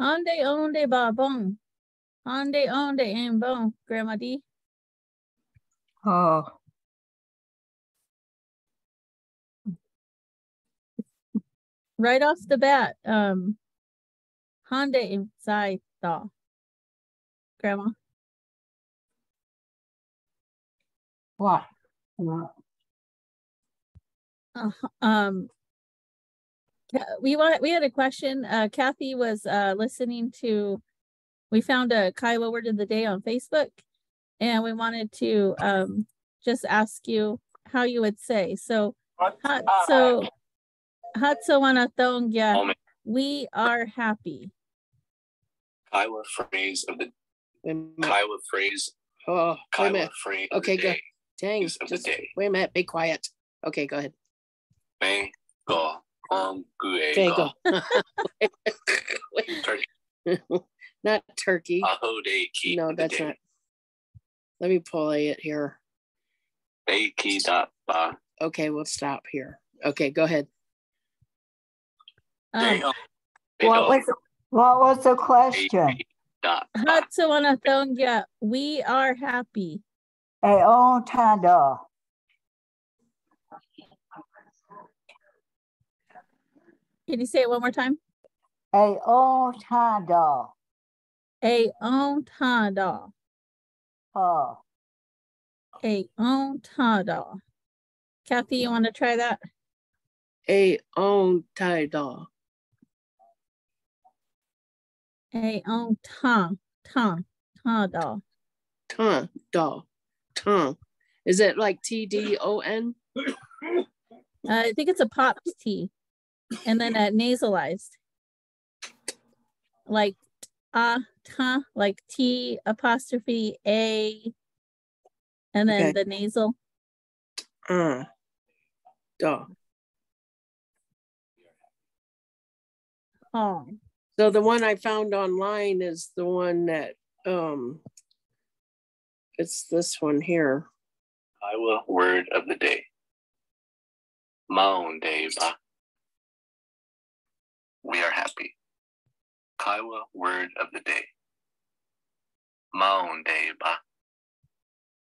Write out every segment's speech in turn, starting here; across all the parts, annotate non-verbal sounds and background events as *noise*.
Onde onde ba bon. Onde onde en bon, Grandma D. Oh, Right off the bat, um, Honda inside the Grandma. what? Uh, um, we want, we had a question. Uh, Kathy was, uh, listening to, we found a Kiowa word of the day on Facebook. And we wanted to, um, just ask you how you would say, so, hot, so, hot so wanatongya, Moment. we are happy. Kiowa phrase of the Wait. Kiowa phrase. Oh, wait a Kiowa minute. phrase. of Okay, the go. day. Dang. Use of the Just, day. wait a minute. Be quiet. Okay, go ahead. May go on gue Okay, go. go. *laughs* Turkey *laughs* not turkey. aho day ki. No, that's day. not. Let me play it here. Day dot ba. Okay, we'll stop here. Okay, go ahead. Um. What was, what was the question? ki dot ba. hot so wanatongya, we are happy. A on tanda. Can you say it one more time? A on tanda. A on tada, Oh, a on tada. Kathy, you want to try that? A on tie dog. A on ta, ta, tada. Ton dog. Ton. Is it like T D O N? Uh, I think it's a popped T and then uh, nasalized. Like ah, ta, like T apostrophe A. And then Okay. the nasal. Uh. Dog. Oh, So the one I found online is the one that um it's this one here. iowa word of the day. Maon day ba. We are happy. Kiowa word of the day. Maon ba.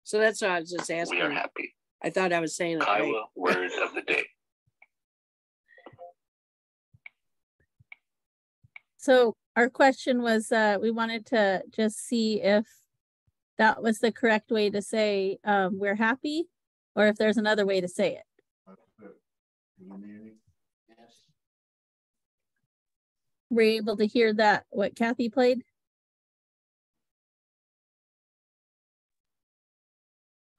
So that's what I was just We are asking. happy. I thought I was saying it right. Word of the day. *laughs* so our question was, uh, we wanted to just see if that was the correct way to say, um, we're happy, or if there's another way to say it. Were you able to hear that, what Kathy played?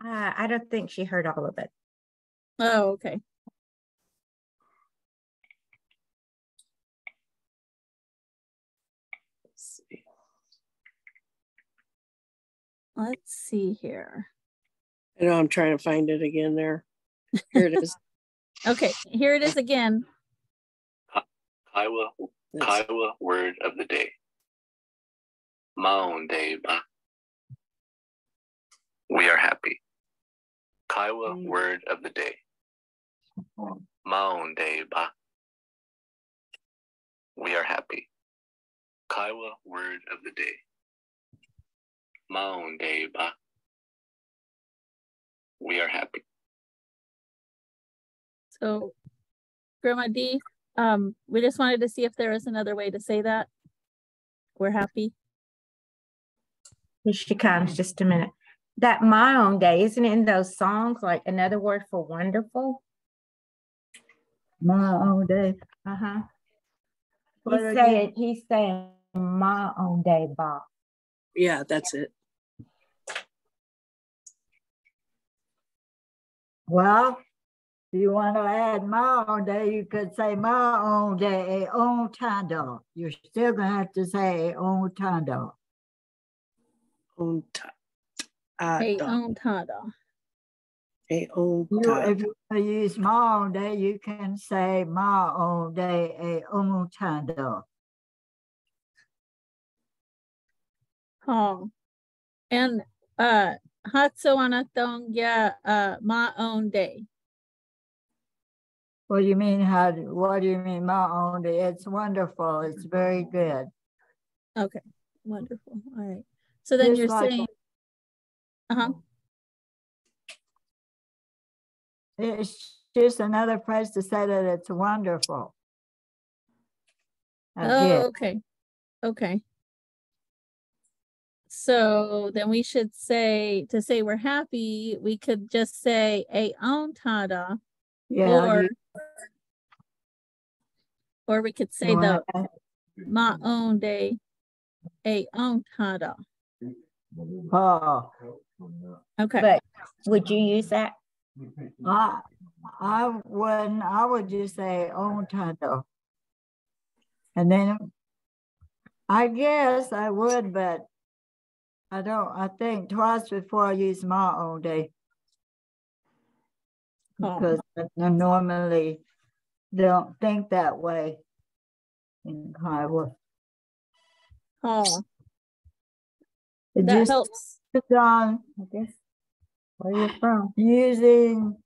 Uh, I don't think she heard all of it. Oh, okay. Let's see. Let's see here. I know I'm trying to find it again there. Here it is. *laughs* Okay, here it is again. Kiowa Let's- Kiowa word of the day. Maon day. We are happy. Kiowa Mm. word of the day. Maon day. We are happy. Kiowa word of the day. Maon day. We are happy. So Grandma D, um, we just wanted to see if there is another way to say that. We're happy. Here she comes, just a minute. That my own day, isn't it in those songs like another word for wonderful? my own day. Uh-huh. What He's again? saying, he's saying my own day, Bob. Yeah, that's it. Well, if you want to add my own day, you could say my own day, a own tanda. You're still gonna have to say a own tanda. On top. A dog. on tada. A on You, if you wanna use my own day, you can say my own day, a own tanda. Oh. And uh Hatso Anatongya uh my own day. What do you mean? How? do- What do you mean my own? It's wonderful. It's very good. Okay, wonderful. All right. So then Just you're like- saying, uh-huh, It's just another place to say that it's wonderful. I oh, okay, okay. So then we should say, to say we're happy, we could just say a on tada, Yeah. or you- or we could say you the wanna- my own day, a on tada. Oh, Okay, But would you use that? I, I wouldn't, I would just say on tada. And then I guess I would, but I don't, I think twice before I use my own day. Oh. Because I normally don't think that way in Kiowa. oh, It that just helps. on I guess. Where you're from? using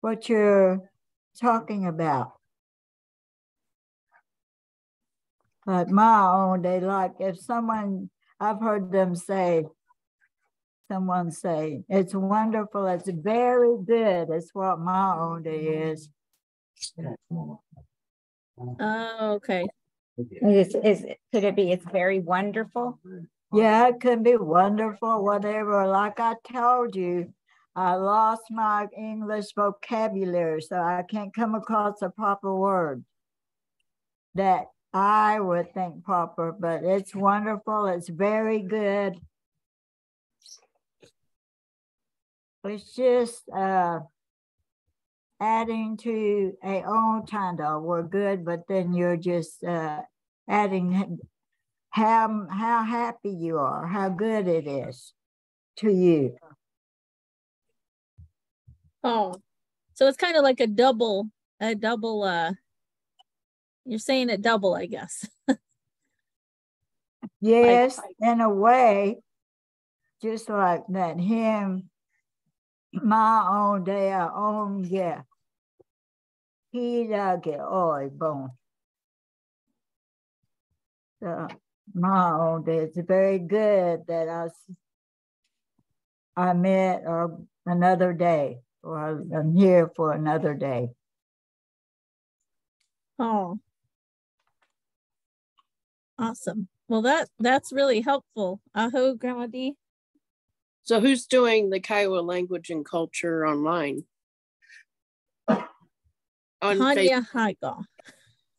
what you're talking about. But my own day, like if someone, I've heard them say, someone say, it's wonderful, it's very good, it's what my own day is. Oh, okay, Is, is, could it be, it's very wonderful? Yeah, it can be wonderful, whatever. Like I told you, I lost my English vocabulary, so I can't come across a proper word that I would think proper, but it's wonderful. It's very good. It's just uh, adding to a own. We're good, but then you're just uh, adding how how happy you are, how good it is to you. oh, so it's kind of like a double, a double, uh, you're saying it double, I guess. *laughs* Yes, in a way, just like that hymn, my own day, own yeah. He dug it, oi, bone. So my own day, it's very good that I, I met or another day, or I'm here for another day. Oh. Awesome. Well, that, that's really helpful. Aho, Grandma D. So who's doing the Kiowa language and culture online? On Facebook, Hanya Haigal.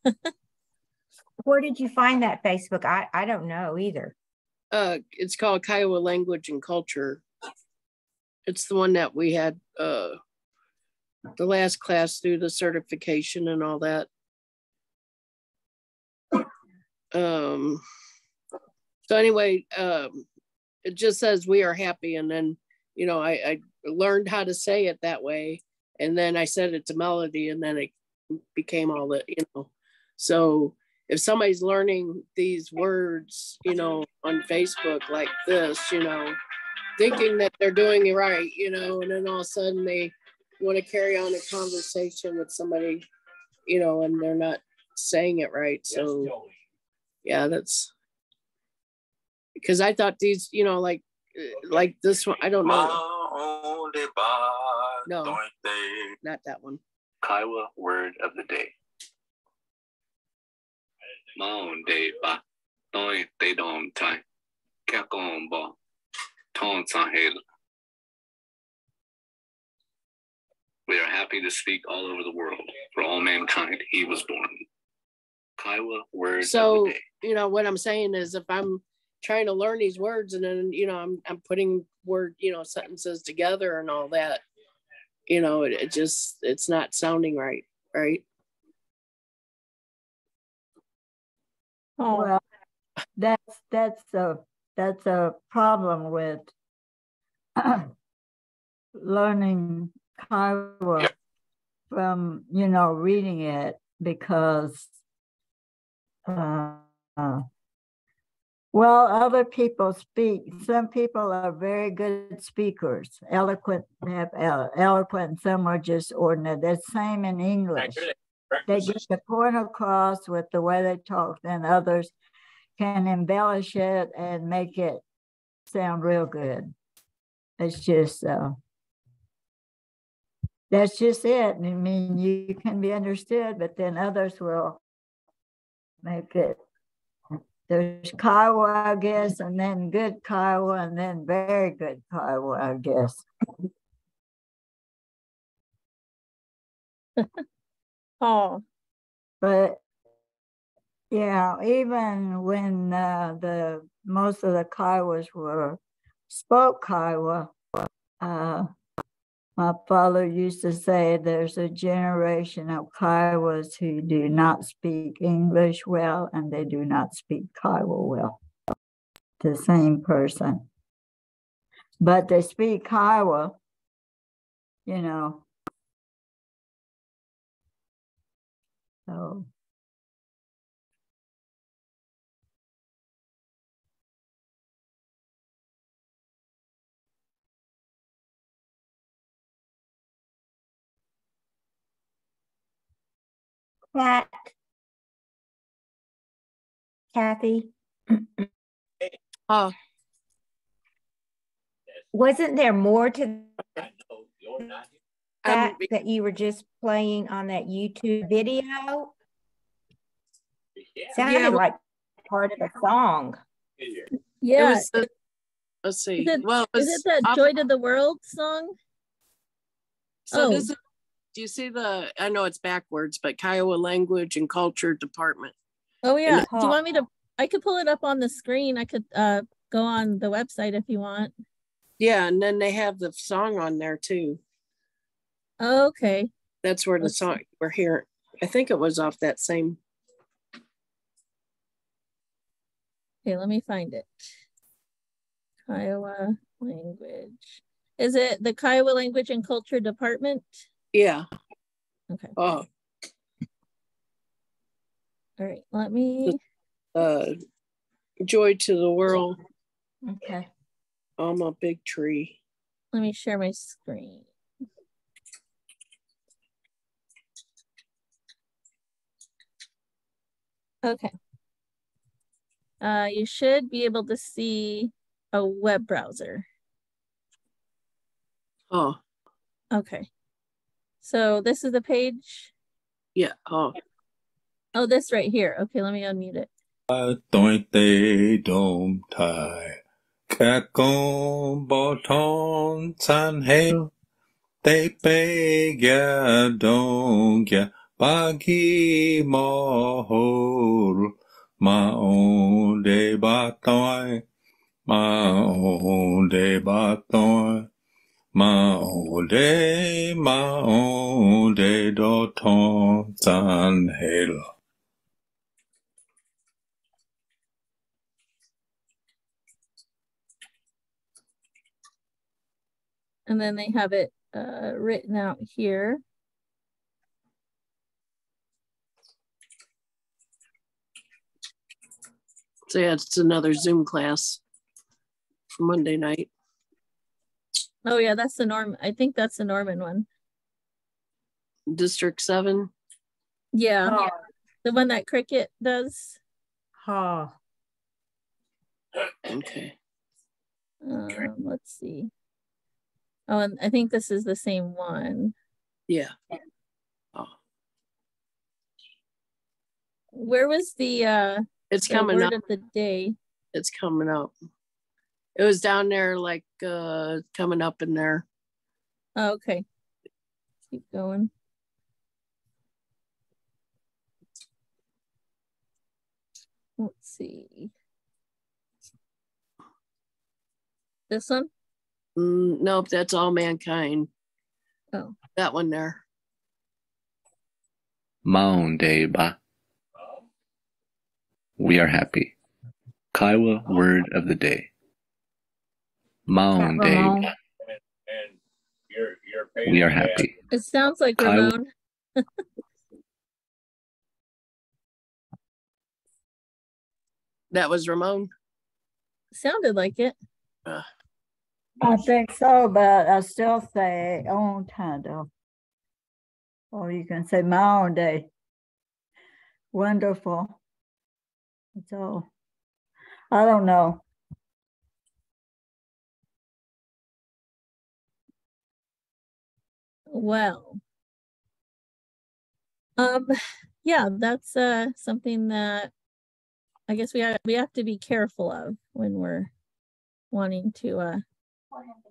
*laughs* Where did you find that Facebook? I, I don't know either. uh, it's called Kiowa language and culture. It's the one that we had, uh, the last class through the certification and all that. Um, so anyway, um, it just says we are happy. And then, you know, I, I learned how to say it that way. And then I said it to Melody and then it became all that, you know. So if somebody's learning these words, you know, on Facebook like this, you know, thinking that they're doing it right, you know, and then all of a sudden they want to carry on a conversation with somebody, you know, and they're not saying it right. So yeah, that's because I thought these, you know, like uh, like this one, I don't know, No. not that one. Kiowa word of the day. Maon de ba toi te dom tai kakon ba ton sahel. We are happy to speak all over the world. For all mankind, he was born. Kiowa word of So the day. you know what I'm saying is if I'm trying to learn these words and then you know I'm I'm putting word you know sentences together and all that, you know it, it just it's not sounding right, right? Oh, Well, that's, that's a, that's a problem with *clears throat* learning Kiowa Yeah. from, you know, reading it because, uh, uh, well, other people speak. Some people are very good speakers, eloquent, have eloquent, and some are just ordinary. The same in English they get the point across with the way they talk than others can embellish it and make it sound real good. It's just uh, that's just it. I mean, you can be understood, but then others will make it. There's Kiowa, I guess, and then good Kiowa, and then very good Kiowa, I guess. *laughs* oh. But yeah, even when uh, the most of the Kiowas were spoke Kiowa, uh, my father used to say there's a generation of Kiowas who do not speak English well and they do not speak Kiowa well. The same person. But they speak Kiowa, you know. So Pat. Kathy, Oh, wasn't there more to that um, that you were just playing on that YouTube video? Sounded Yeah. like part of a song. it Yeah. was the, let's see. Is it- well, it Is was it that off- Joy to the World song? So Oh. this is, do you see the, I know it's backwards, but Kiowa Language and Culture Department. Oh yeah. Do you want me to I could pull it up on the screen. I could uh go on the website if you want. Yeah, and then they have the song on there too. Okay. That's where the Let's see. song we're here I think it was off that same. Okay, let me find it. Kiowa language. Is it the Kiowa Language and Culture Department? Yeah. Okay. Oh, All right. Let me uh, Joy to the World. Okay. I'm a big tree. let me share my screen. Okay. Uh, you should be able to see a web browser. Oh, Okay. So this is the page. Yeah. Oh. Oh, this right here. Okay, let me unmute it. I think they don't tie. Boton hail. They mahol. Ma de. Ma de. Ma'ode, ma'ode doton zanhel. And then they have it uh, written out here. So yeah, it's another Zoom class for Monday night. Oh yeah, that's the Norm. I think that's the Norman one. District seven. Yeah, Oh, the one that Cricket does. oh. Okay. Um, let's see. Oh, and I think this is the same one. Yeah. Oh, Where was the uh it's the coming word up. of the day? It's coming up. It was down there, like uh coming up in there. Oh, okay. Keep going. Let's see. This one? Mm, nope, that's all mankind. Oh. That one there. Monday. We are happy. Kiowa word of the day. Monday Ramon. ba. We are happy. It sounds like I will- Ramon. *laughs* That was Ramon. Sounded like it. I think so, but I still say own time though. Or you can say my own day. Wonderful. So I don't know. Well, um, yeah, that's uh something that I guess we have, we have to be careful of when we're wanting to uh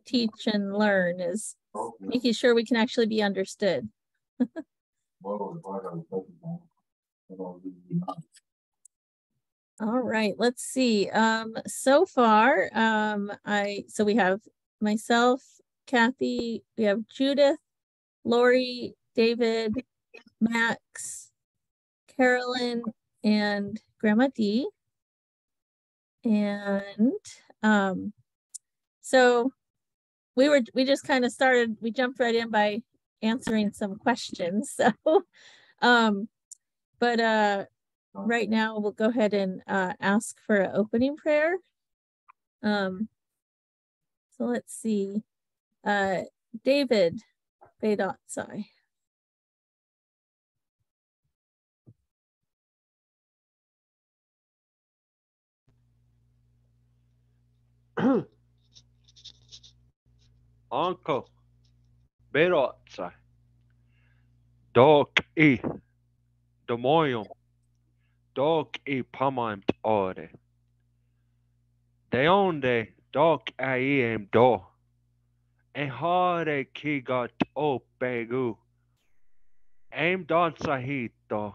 teach and learn is making sure we can actually be understood. *laughs* All right, let's see. Um, so far, um, I so we have myself, Kathy, we have Judith, Lori, David, Max, Carolyn, and Grandma D. And um, so we were we just kind of started, we jumped right in by answering some questions. *laughs* So um, but uh right now we'll go ahead and uh ask for an opening prayer. Um so let's see. Uh David Bedotsai. Uncle Berotsai. Doc i Domoyon. Doc i pamant ore. Deonde doc aiem do. En hare kigat opegu. Aim dansa hito.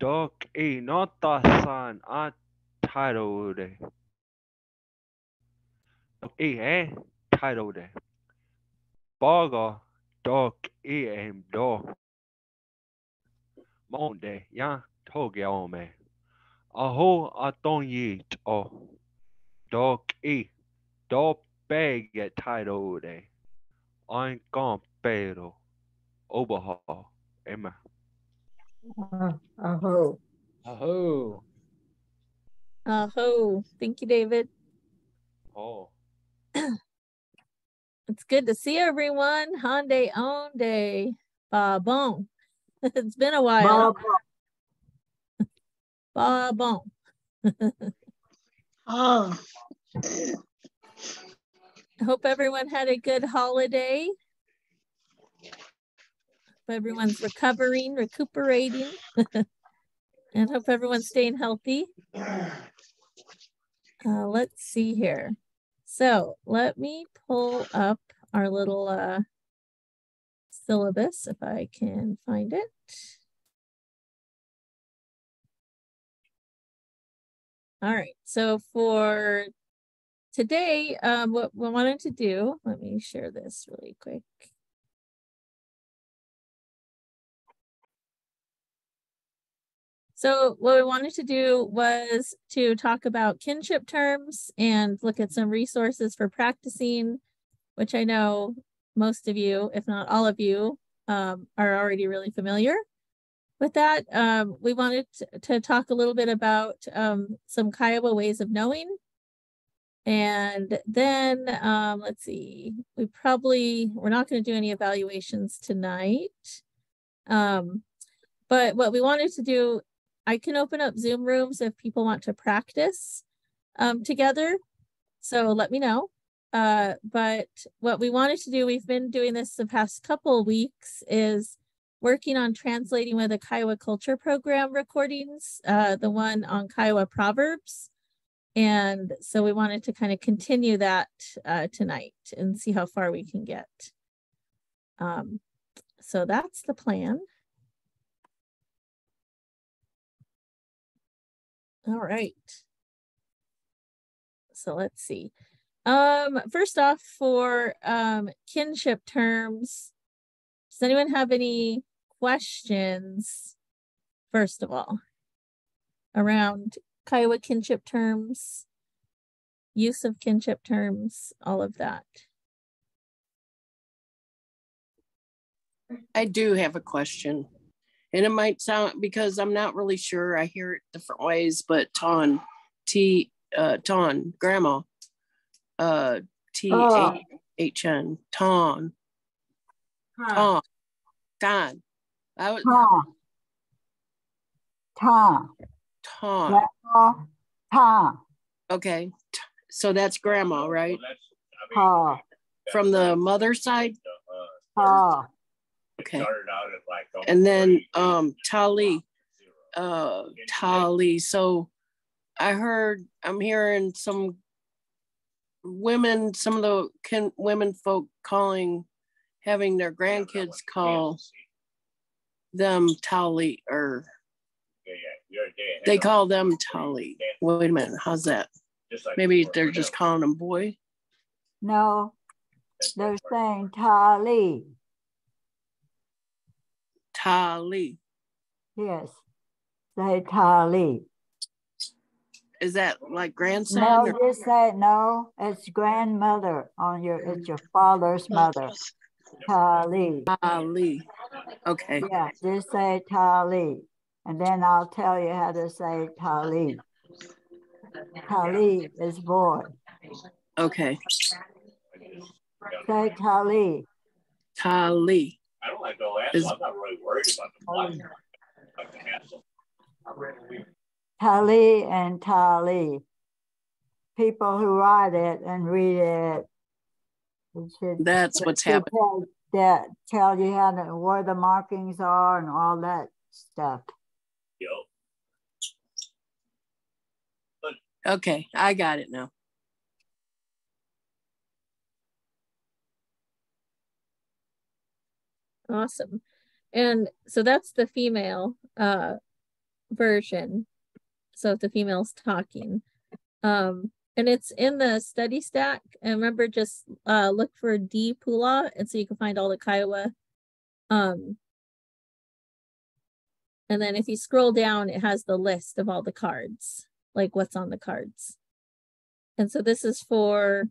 Doc i notasan at tarode. i eh tarode. Baga doc i aim do. Monde ya toge ome. Aho aton yit o. Doc i do bege tarode. Ein compero. Oberhaul. Emma. Uh, aho. Aho. Aho. Thank you, David. Oh. *clears throat* It's good to see everyone. Hyundai on day. Ba bon. *laughs* it's been a while. Ba bon. Oh, I hope everyone had a good holiday. Hope everyone's recovering, recuperating, *laughs* and hope everyone's staying healthy. Uh, let's see here. So let me pull up our little uh, syllabus if I can find it. All right, so for today, um, what we wanted to do, let me share this really quick. So what we wanted to do was to talk about kinship terms and look at some resources for practicing, which I know most of you, if not all of you, um, are already really familiar with that. Um, we wanted to, talk a little bit about um, some Kiowa ways of knowing. And then um, let's see, we probably, we're not going to do any evaluations tonight. Um, but what we wanted to do I can open up Zoom rooms if people want to practice um, together. So let me know. Uh, but what we wanted to do, we've been doing this the past couple weeks, is working on translating with the Kiowa Culture Program recordings, uh, the one on Kiowa Proverbs. And so we wanted to kind of continue that uh, tonight and see how far we can get. Um, so that's the plan. All right. So let's see. Um, first off, for um, kinship terms, does anyone have any questions, first of all, around Kiowa kinship terms, use of kinship terms, all of that? I do have a question. And it might sound because I'm not really sure. I hear it different ways, but ton, T uh ton, grandma. Uh T A H N, ton. Ton. Ton. I was Ta. Ta. ton. Grandma. Ta. Okay. T- So that's grandma, right? Pa, From the mother side? pa, Okay. And then um Tali, uh Tali. So I heard I'm hearing some women, some of the can women folk calling having their grandkids call them Tali or they call them Tali. Wait a minute, how's that? Maybe they're just calling them boy. no, they're saying Tali, Tali. yes, say Tali. Is that like grandson? No, or- just say, no, it's grandmother on your, it's your father's mother, Tali. Ali. Okay. Yeah, just say Tali, and then I'll tell you how to say Tali. Tali is boy. Okay. Say Tali. Tali. I don't like that, Is- so I'm not really worried about the volume. Tali and Tali. People who write it and read it. it should- That's what's happening. That tell you how to, where the markings are and all that stuff. Okay, I got it now. Awesome. And so that's the female uh version. So if the female's talking. Um and it's in the study stack. And remember just uh look for D Pula and so you can find all the Kiowa. Um and then if you scroll down, it has the list of all the cards, like what's on the cards. And so this is for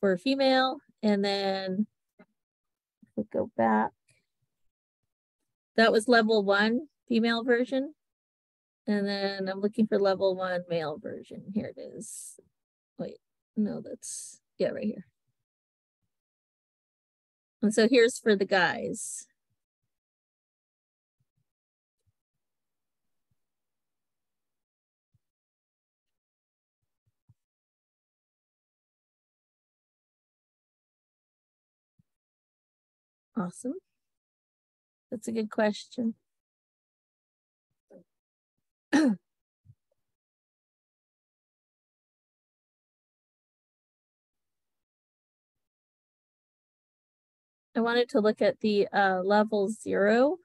for female and then if we go back that was level one female version. And then I'm looking for level one male version. Here it is. Wait, no, that's, yeah, right here. And so here's for the guys. Awesome. That's a good question. *clears throat* I wanted to look at the uh, level zero,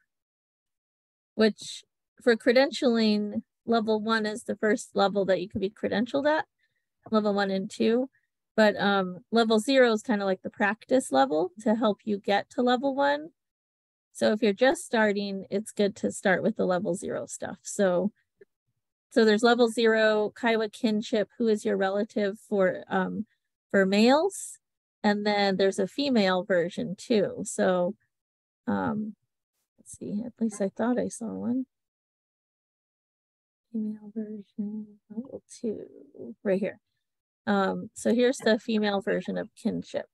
which for credentialing, level one is the first level that you can be credentialed at, level one and two. But um, level zero is kind of like the practice level to help you get to level one. So if you're just starting, it's good to start with the level zero stuff. So, so there's level zero Kiowa kinship. Who is your relative for um for males? And then there's a female version too. So, um, let's see. At least I thought I saw one. Female version level two right here. Um, so here's the female version of kinship.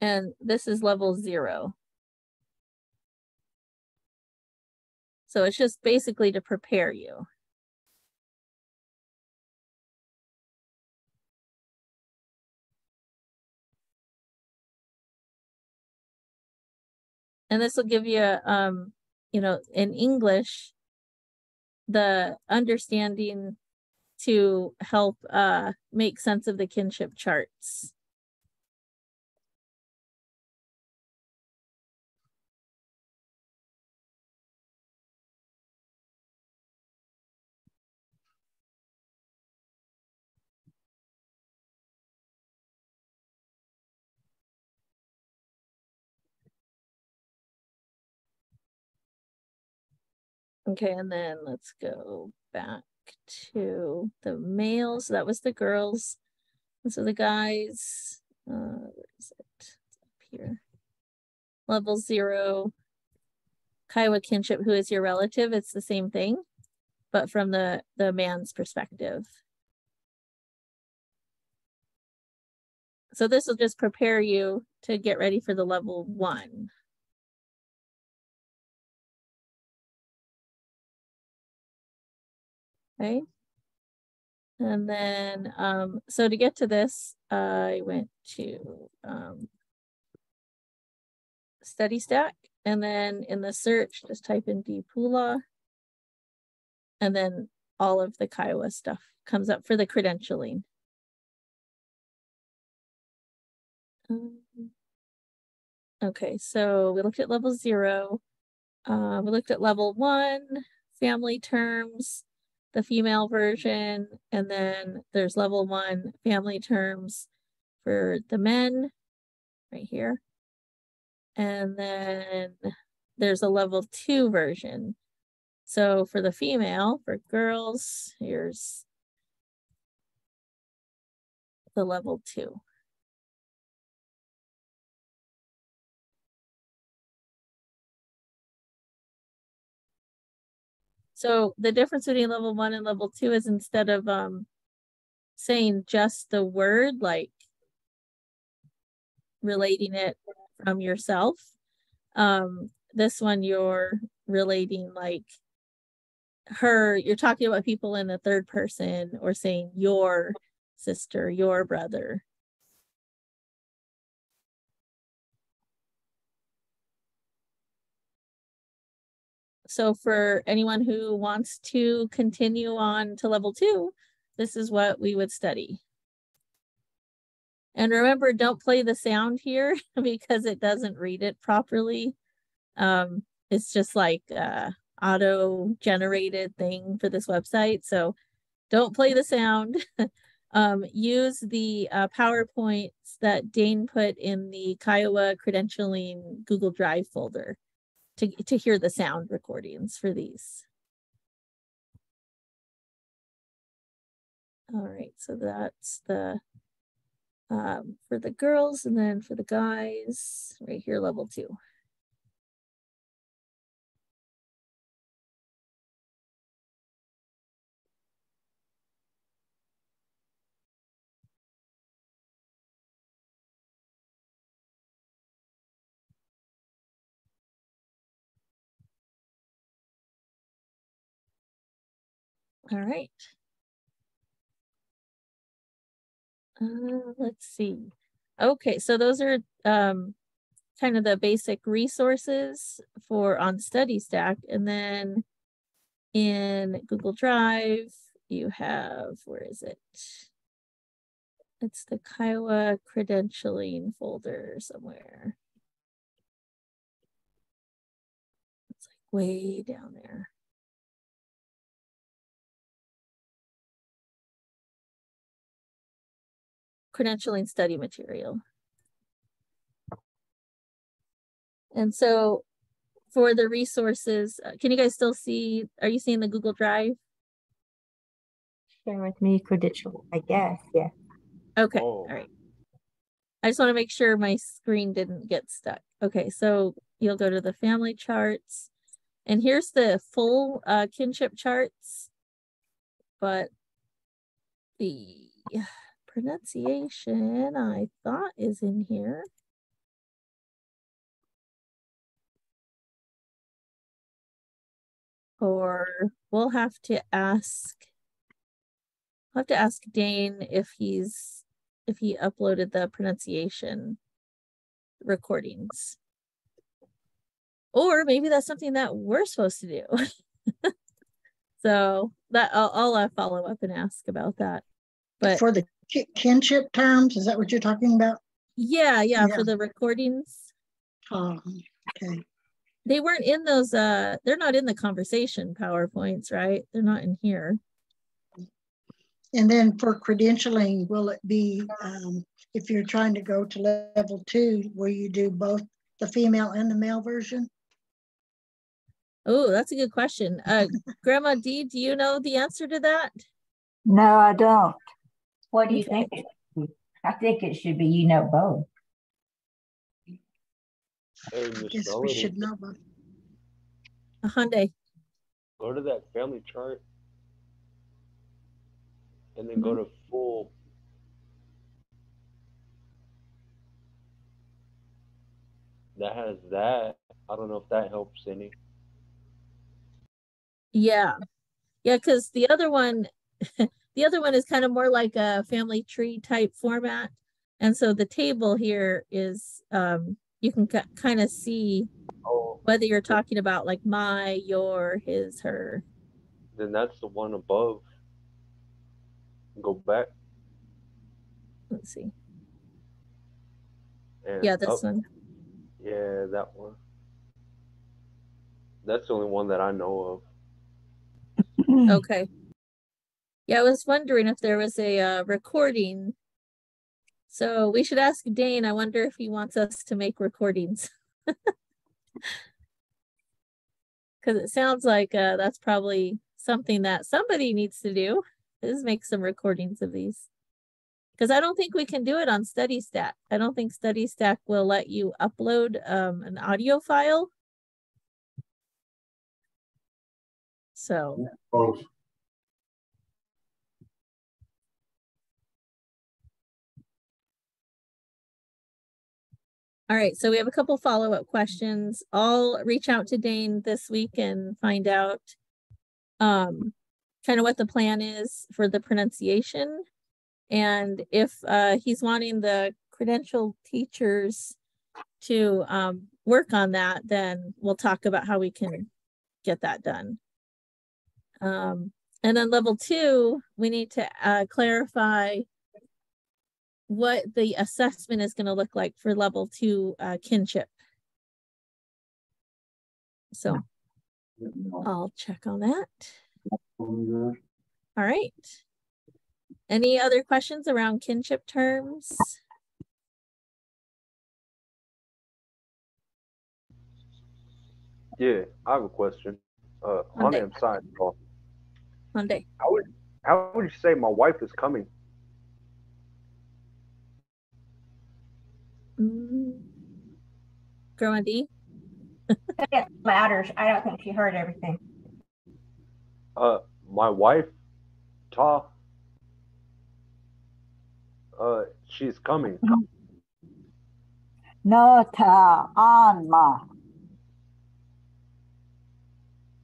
And this is level zero. So it's just basically to prepare you. And this will give you, um, you know, in English, the understanding to help uh, make sense of the kinship charts. Okay, and then let's go back to the males. That was the girls. And so the guys, uh, where is it? It's up here. Level zero, Kiowa kinship, who is your relative? It's the same thing, but from the, the man's perspective. So this will just prepare you to get ready for the level one. Okay. And then, um, so to get to this, I went to um, study stack and then in the search, just type in DPULA. And then all of the Kiowa stuff comes up for the credentialing. Um, okay, so we looked at level zero. Uh, we looked at level one, family terms, the female version, and then there's level one family terms for the men right here. And then there's a level two version. So for the female, for girls, here's the level two. So the difference between level one and level two is instead of um saying just the word, like relating it from yourself, um, this one you're relating like her, you're talking about people in the third person or saying your sister, your brother, So for anyone who wants to continue on to level two, this is what we would study. And remember, don't play the sound here *laughs* because it doesn't read it properly. Um, it's just like auto generated thing for this website. So don't play the sound. *laughs* um, use the uh, PowerPoints that Dane put in the Kiowa credentialing Google Drive folder to, to hear the sound recordings for these. All right, so that's the um, for the girls and then for the guys, right here, level two. All right. Uh, let's see. Okay, so those are um, kind of the basic resources for on Study Stack. And then in Google Drive, you have, where is it? It's the Kiowa credentialing folder somewhere. It's like way down there. Credentialing study material. And so for the resources, uh, can you guys still see, are you seeing the Google Drive? Share with me credential, I guess, yeah. Okay, Oh. all right. I just want to make sure my screen didn't get stuck. Okay, so you'll go to the family charts. And here's the full uh, kinship charts. But the pronunciation I thought is in here. Or we'll have to ask, I'll have to ask Dane if he's, if he uploaded the pronunciation recordings. Or maybe that's something that we're supposed to do. *laughs* so that I'll, I'll uh, follow up and ask about that. But For the kinship terms, is that what you're talking about? yeah, yeah, Yeah. for the recordings. Um, okay, They weren't in those uh they're not in the conversation PowerPoints, right? They're not in here. and then for credentialing, will it be, um, if you're trying to go to level two, will you do both the female and the male version? Oh, that's a good question. Uh Grandma D, do you know the answer to that? No, I don't. What do you think? it should be? I think it should be, you know, both. Hey, I guess we should know both. A Hyundai. go to that family chart and then go Mm-hmm. to full. That has that. I don't know if that helps any. Yeah. Yeah, because the other one, *laughs* the other one is kind of more like a family tree type format. And so the table here is, um, you can kind of see Oh, whether you're talking about like my, your, his, her. then that's the one above. Go back Let's see. and Yeah, this up. one. Yeah, that one. That's the only one that I know of. *clears throat* Okay. Yeah, I was wondering if there was a uh, recording. So we should ask Dane. I wonder if he wants us to make recordings. *laughs* Because it sounds like uh, that's probably something that somebody needs to do is make some recordings of these. Because I don't think we can do it on Study Stack. I don't think Study Stack will let you upload um, an audio file. So. Folks, All right, so we have a couple follow-up questions. I'll reach out to Dane this week and find out um kind of what the plan is for the pronunciation. And if uh he's wanting the credentialed teachers to um work on that, then we'll talk about how we can get that done. Um, and then level two, we need to uh clarify what the assessment is going to look like for level two uh, kinship. So I'll check on that. All right. Any other questions around kinship terms? Yeah, I have a question. Uh, on Monday. side, Paul, Monday. how would how would you say my wife is coming? Mm. Grandma D? *laughs* Get louder. I don't think she heard everything. Uh, my wife, Ta. Uh, she's coming. *laughs* No, Ta, Anma.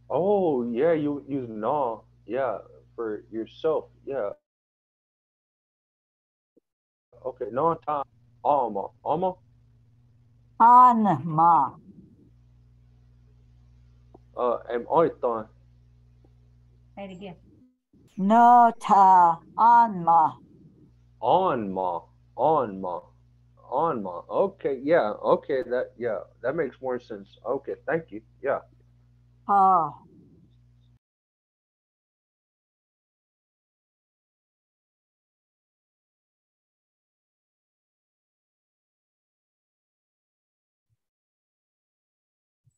Oh yeah, you use na. Yeah, for yourself. Yeah. Okay, no ta alma alma. Anma. Uh, am oiton. Say it again. Nota Anma. Onma, onma, onma. Okay, yeah, okay, that yeah, that makes more sense. Okay, thank you. Yeah. Oh.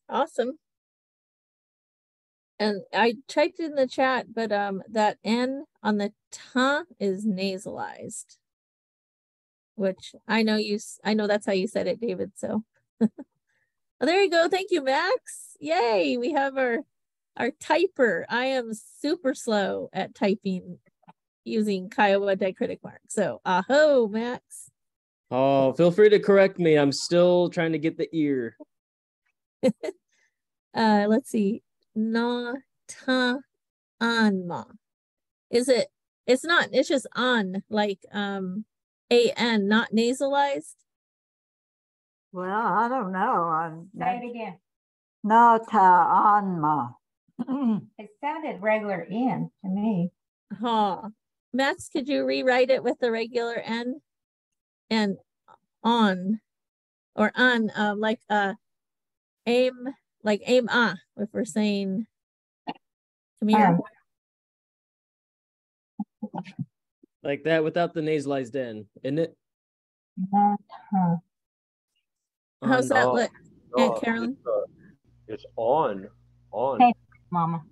Awesome. And I typed in the chat, but um, that N on the ta is nasalized. Which I know you, I know that's how you said it, David, so. Oh, *laughs* there you go. Thank you, Max. Yay, we have our, our typer. I am super slow at typing using Kiowa diacritic mark. So, aho, Max. Oh, feel free to correct me. I'm still trying to get the ear. *laughs* Uh, let's see. Na ta anma. Is it? It's not. It's just on, like um, a n, not nasalized. Well, I don't know. I'm Say it again. Nota Anma. *clears throat* It sounded regular in to me. Huh. Max, could you rewrite it with the regular n and on or on, uh, like uh, aim, like aim ah, if we're saying, come here. Um, Like that without the nasalized N, isn't it? Not, huh. How's On- that no, look? No, Aunt Carolyn? It's, uh, it's on, on, Hey. Mama.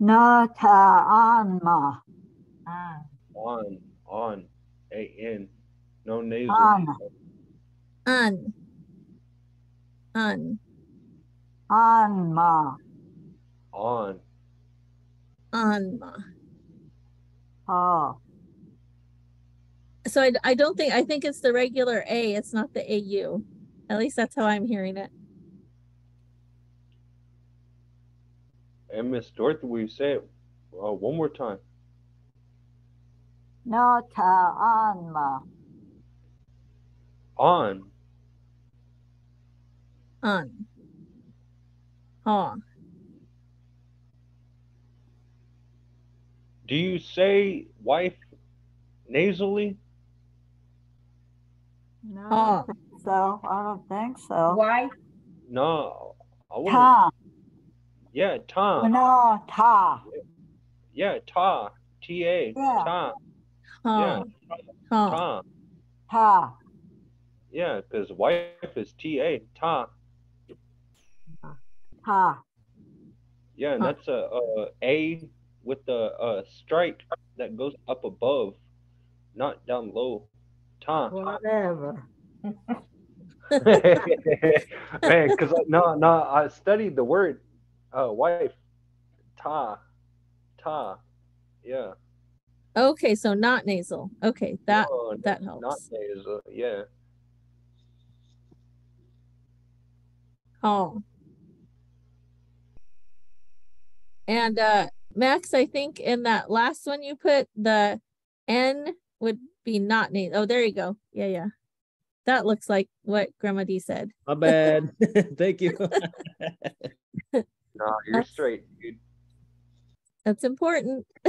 Nota Anma. Ah. on, on, a n, no nasal. On. On. On. Anma. On. Anma. Ah. So I, I don't think, I think it's the regular A, it's not the AU. At least that's how I'm hearing it. And Miss Dorothy, will you say it Uh, one more time. No ta anma. On. On. Ha. Do you say wife nasally? No, Ha. I don't think so I don't think so. Why? No. I wouldn't. Ta. Yeah, ta. Oh, no ta. Yeah, ta. T A. Yeah. Ta. Ha. Yeah. Ha. Ta. Ta. Yeah, because wife is T A. Ta. Ta. Yeah, and Huh. that's a, a A with the uh, strike that goes up above, not down low. Ta. Whatever. *laughs* Man, because no, no, I studied the word uh, wife. Ta. Ta. Yeah. Okay, so not nasal. Okay, that No, that not helps. nasal. Yeah. Oh. And uh Max, I think in that last one you put the N would be not nasal. Oh, there you go. Yeah, yeah. That looks like what Grandma D said. My bad. *laughs* *laughs* Thank you. No, you're That's- straight, dude. That's important. *laughs*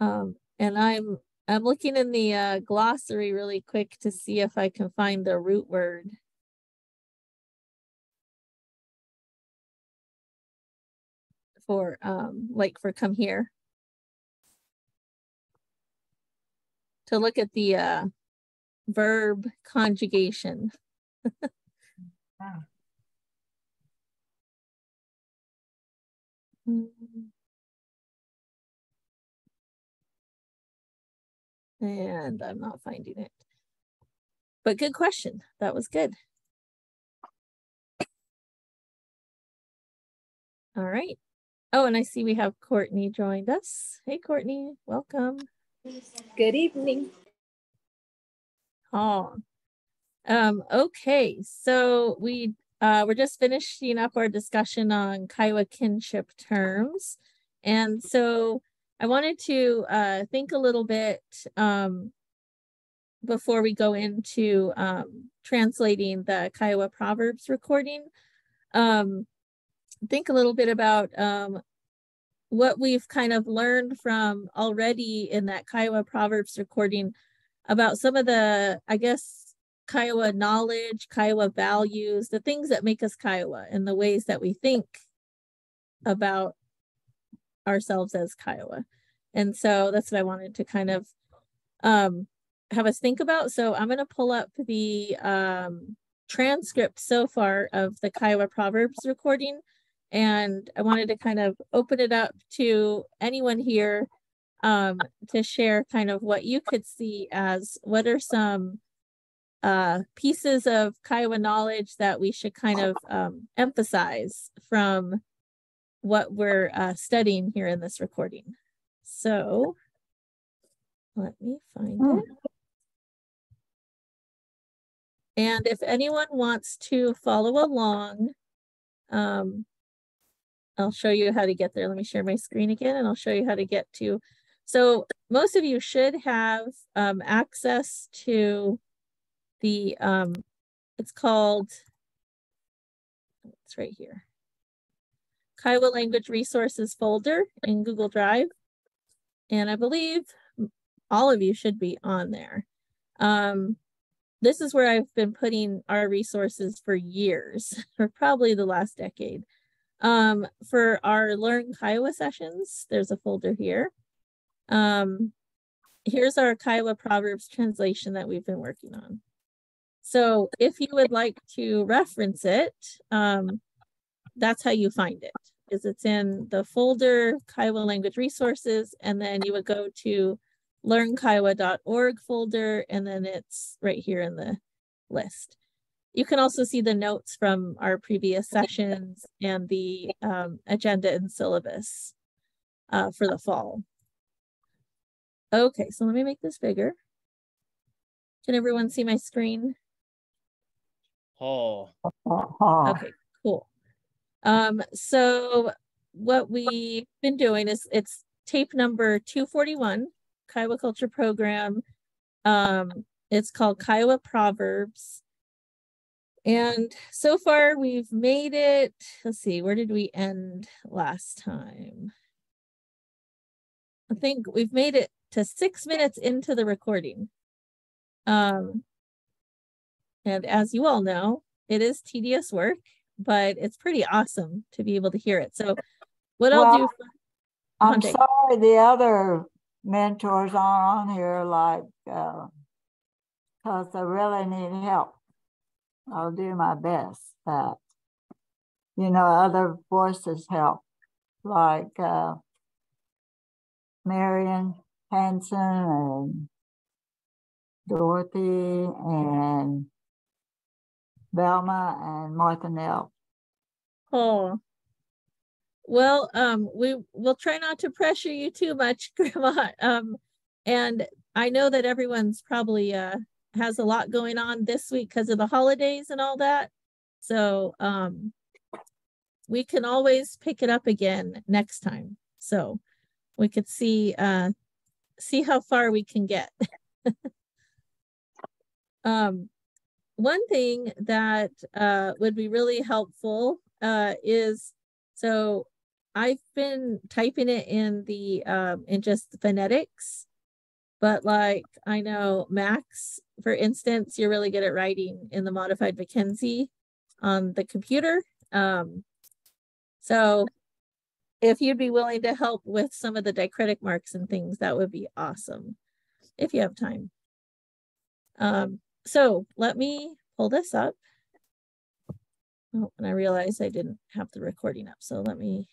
um, and I'm I'm looking in the uh, glossary really quick to see if I can find the root word. For um, like for come here. To look at the uh, verb conjugation. Wow. *laughs* And I'm not finding it. But good question. That was good. All right. Oh, and I see we have Courtney joined us. Hey, Courtney, welcome. Good evening. Oh, um, okay. So we uh, we're just finishing up our discussion on Kiowa kinship terms, and so I wanted to uh, think a little bit um, before we go into um, translating the Kiowa Proverbs recording. Um, think a little bit about um, what we've kind of learned from already in that Kiowa Proverbs recording about some of the, I guess, Kiowa knowledge, Kiowa values, the things that make us Kiowa and the ways that we think about ourselves as Kiowa. And so that's what I wanted to kind of um, have us think about. So I'm going to pull up the um, transcript so far of the Kiowa Proverbs recording. And I wanted to kind of open it up to anyone here um, to share kind of what you could see as what are some uh, pieces of Kiowa knowledge that we should kind of um, emphasize from what we're uh, studying here in this recording. So let me find it. And if anyone wants to follow along, um, I'll show you how to get there. Let me share my screen again and I'll show you how to get to. So most of you should have um, access to the, um, it's called, it's right here. Kiowa Language Resources folder in Google Drive. And I believe all of you should be on there. Um, this is where I've been putting our resources for years, *laughs* for probably the last decade. Um, for our Learn Kiowa sessions, there's a folder here. Um, here's our Kiowa Proverbs translation that we've been working on. So if you would like to reference it, um, that's how you find it, is it's in the folder Kiowa Language Resources, and then you would go to learnkiowa.org folder, and then it's right here in the list. You can also see the notes from our previous sessions and the um, agenda and syllabus uh, for the fall. Okay, so let me make this bigger. Can everyone see my screen? Oh. Okay, cool. Um, so what we've been doing is it's tape number 241, Kiowa Culture Program. Um, it's called Kiowa Proverbs. And so far we've made it, let's see, where did we end last time? I think we've made it to six minutes into the recording. Um, and as you all know, it is tedious work, but it's pretty awesome to be able to hear it. So what I'll do. I'm Monday- sorry the other mentors aren't on here like, uh, cause I really need help. I'll do my best, but, you know, other voices help, like, uh, Marion Hanson and Dorothy and Velma and Martha Nell. Oh. Well, um, we will try not to pressure you too much, *laughs* Grandma. Um, and I know that everyone's probably uh has a lot going on this week because of the holidays and all that. So um we can always pick it up again next time. So we could see uh see how far we can get. *laughs* um one thing that uh, would be really helpful uh, is so I've been typing it in the um, in just phonetics, but like I know Max, for instance, you're really good at writing in the modified McKenzie on the computer. Um, so if you'd be willing to help with some of the diacritic marks and things, that would be awesome if you have time. Um, so let me pull this up. Oh, and I realized I didn't have the recording up. So let me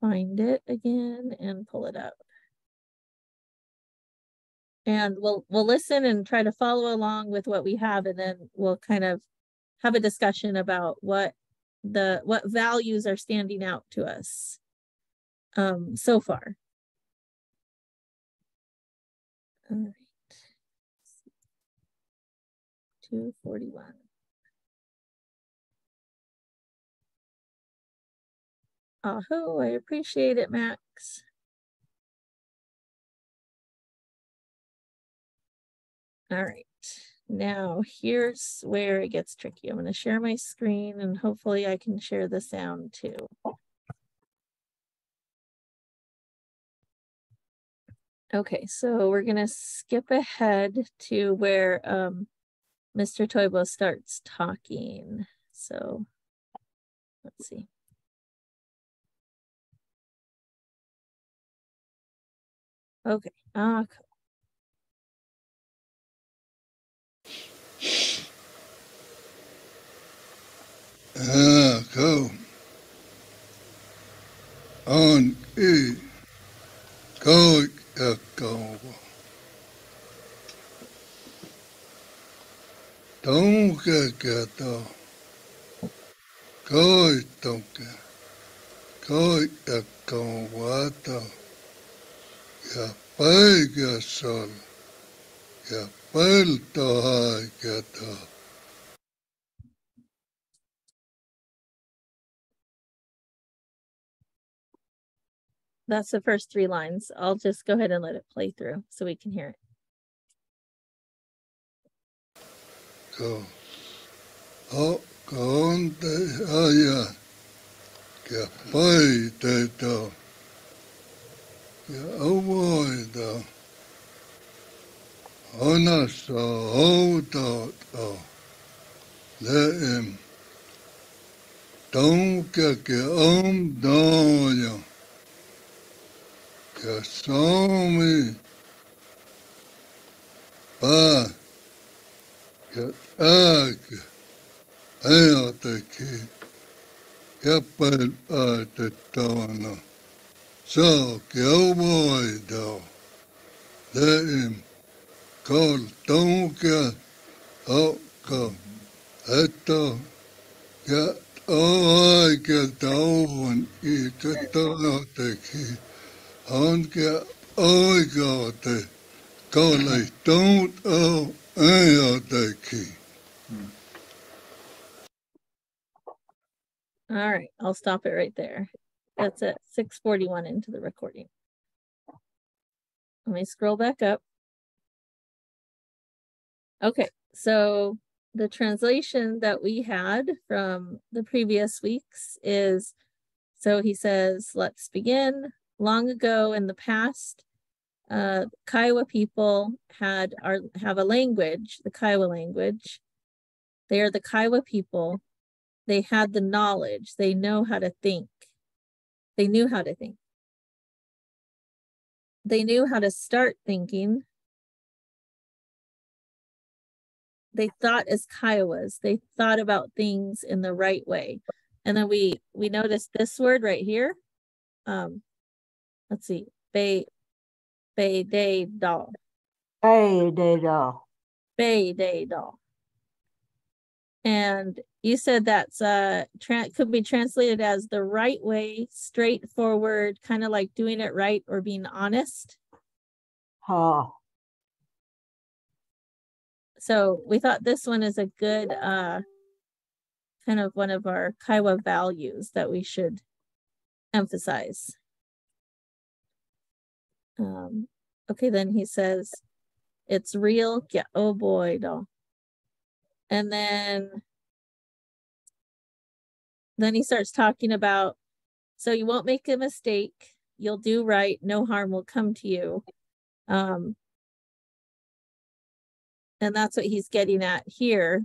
find it again and pull it up. And we'll we'll listen and try to follow along with what we have, and then we'll kind of have a discussion about what the what values are standing out to us um so far. All right. 241. Oh, I appreciate it, Max. All right, now here's where it gets tricky. I'm going to share my screen and hopefully I can share the sound too. Okay, so we're going to skip ahead to where um, Mr. Toibo starts talking. So let's see. Okay. Ah, cool. Ah, go. On. Go, go. Don't get though. Go, don't get. Go, go, what paiga sol. Ja pelto haikata. That's the first three lines. I'll just go ahead and let it play through so we can hear it. Go. Oh, go on the, oh ah, yeah. Ja pai te to. Ja avoid the. Ona so hold out oh. Let him. Don't get get on down. Que some pa que ag ea te ki que pel a te tona so que o boy do let him call don't get o ko eto que o que tauan i que ki on que oi go te Kole don't o ea ki. All right, I'll stop it right there. That's at six forty-one into the recording. Let me scroll back up. Okay, so the translation that we had from the previous weeks is, so he says, let's begin. Long ago in the past, uh, Kiowa people had our have a language, the Kiowa language. They are the Kiowa people. They had the knowledge. They know how to think. They knew how to think. They knew how to start thinking. They thought as Kiowas. They thought about things in the right way. And then we we noticed this word right here. Um, let's see, Bay Bay Day Doll. Bay Day Doll. Bay Day Doll. And you said that's uh could be translated as the right way, straightforward, kind of like doing it right or being honest. Oh. So we thought this one is a good uh kind of one of our Kiowa values that we should emphasize. Um, okay, then he says, it's real. Yeah, oh boy, no. And then then he starts talking about so you won't make a mistake, you'll do right, no harm will come to you. Um, and that's what he's getting at here.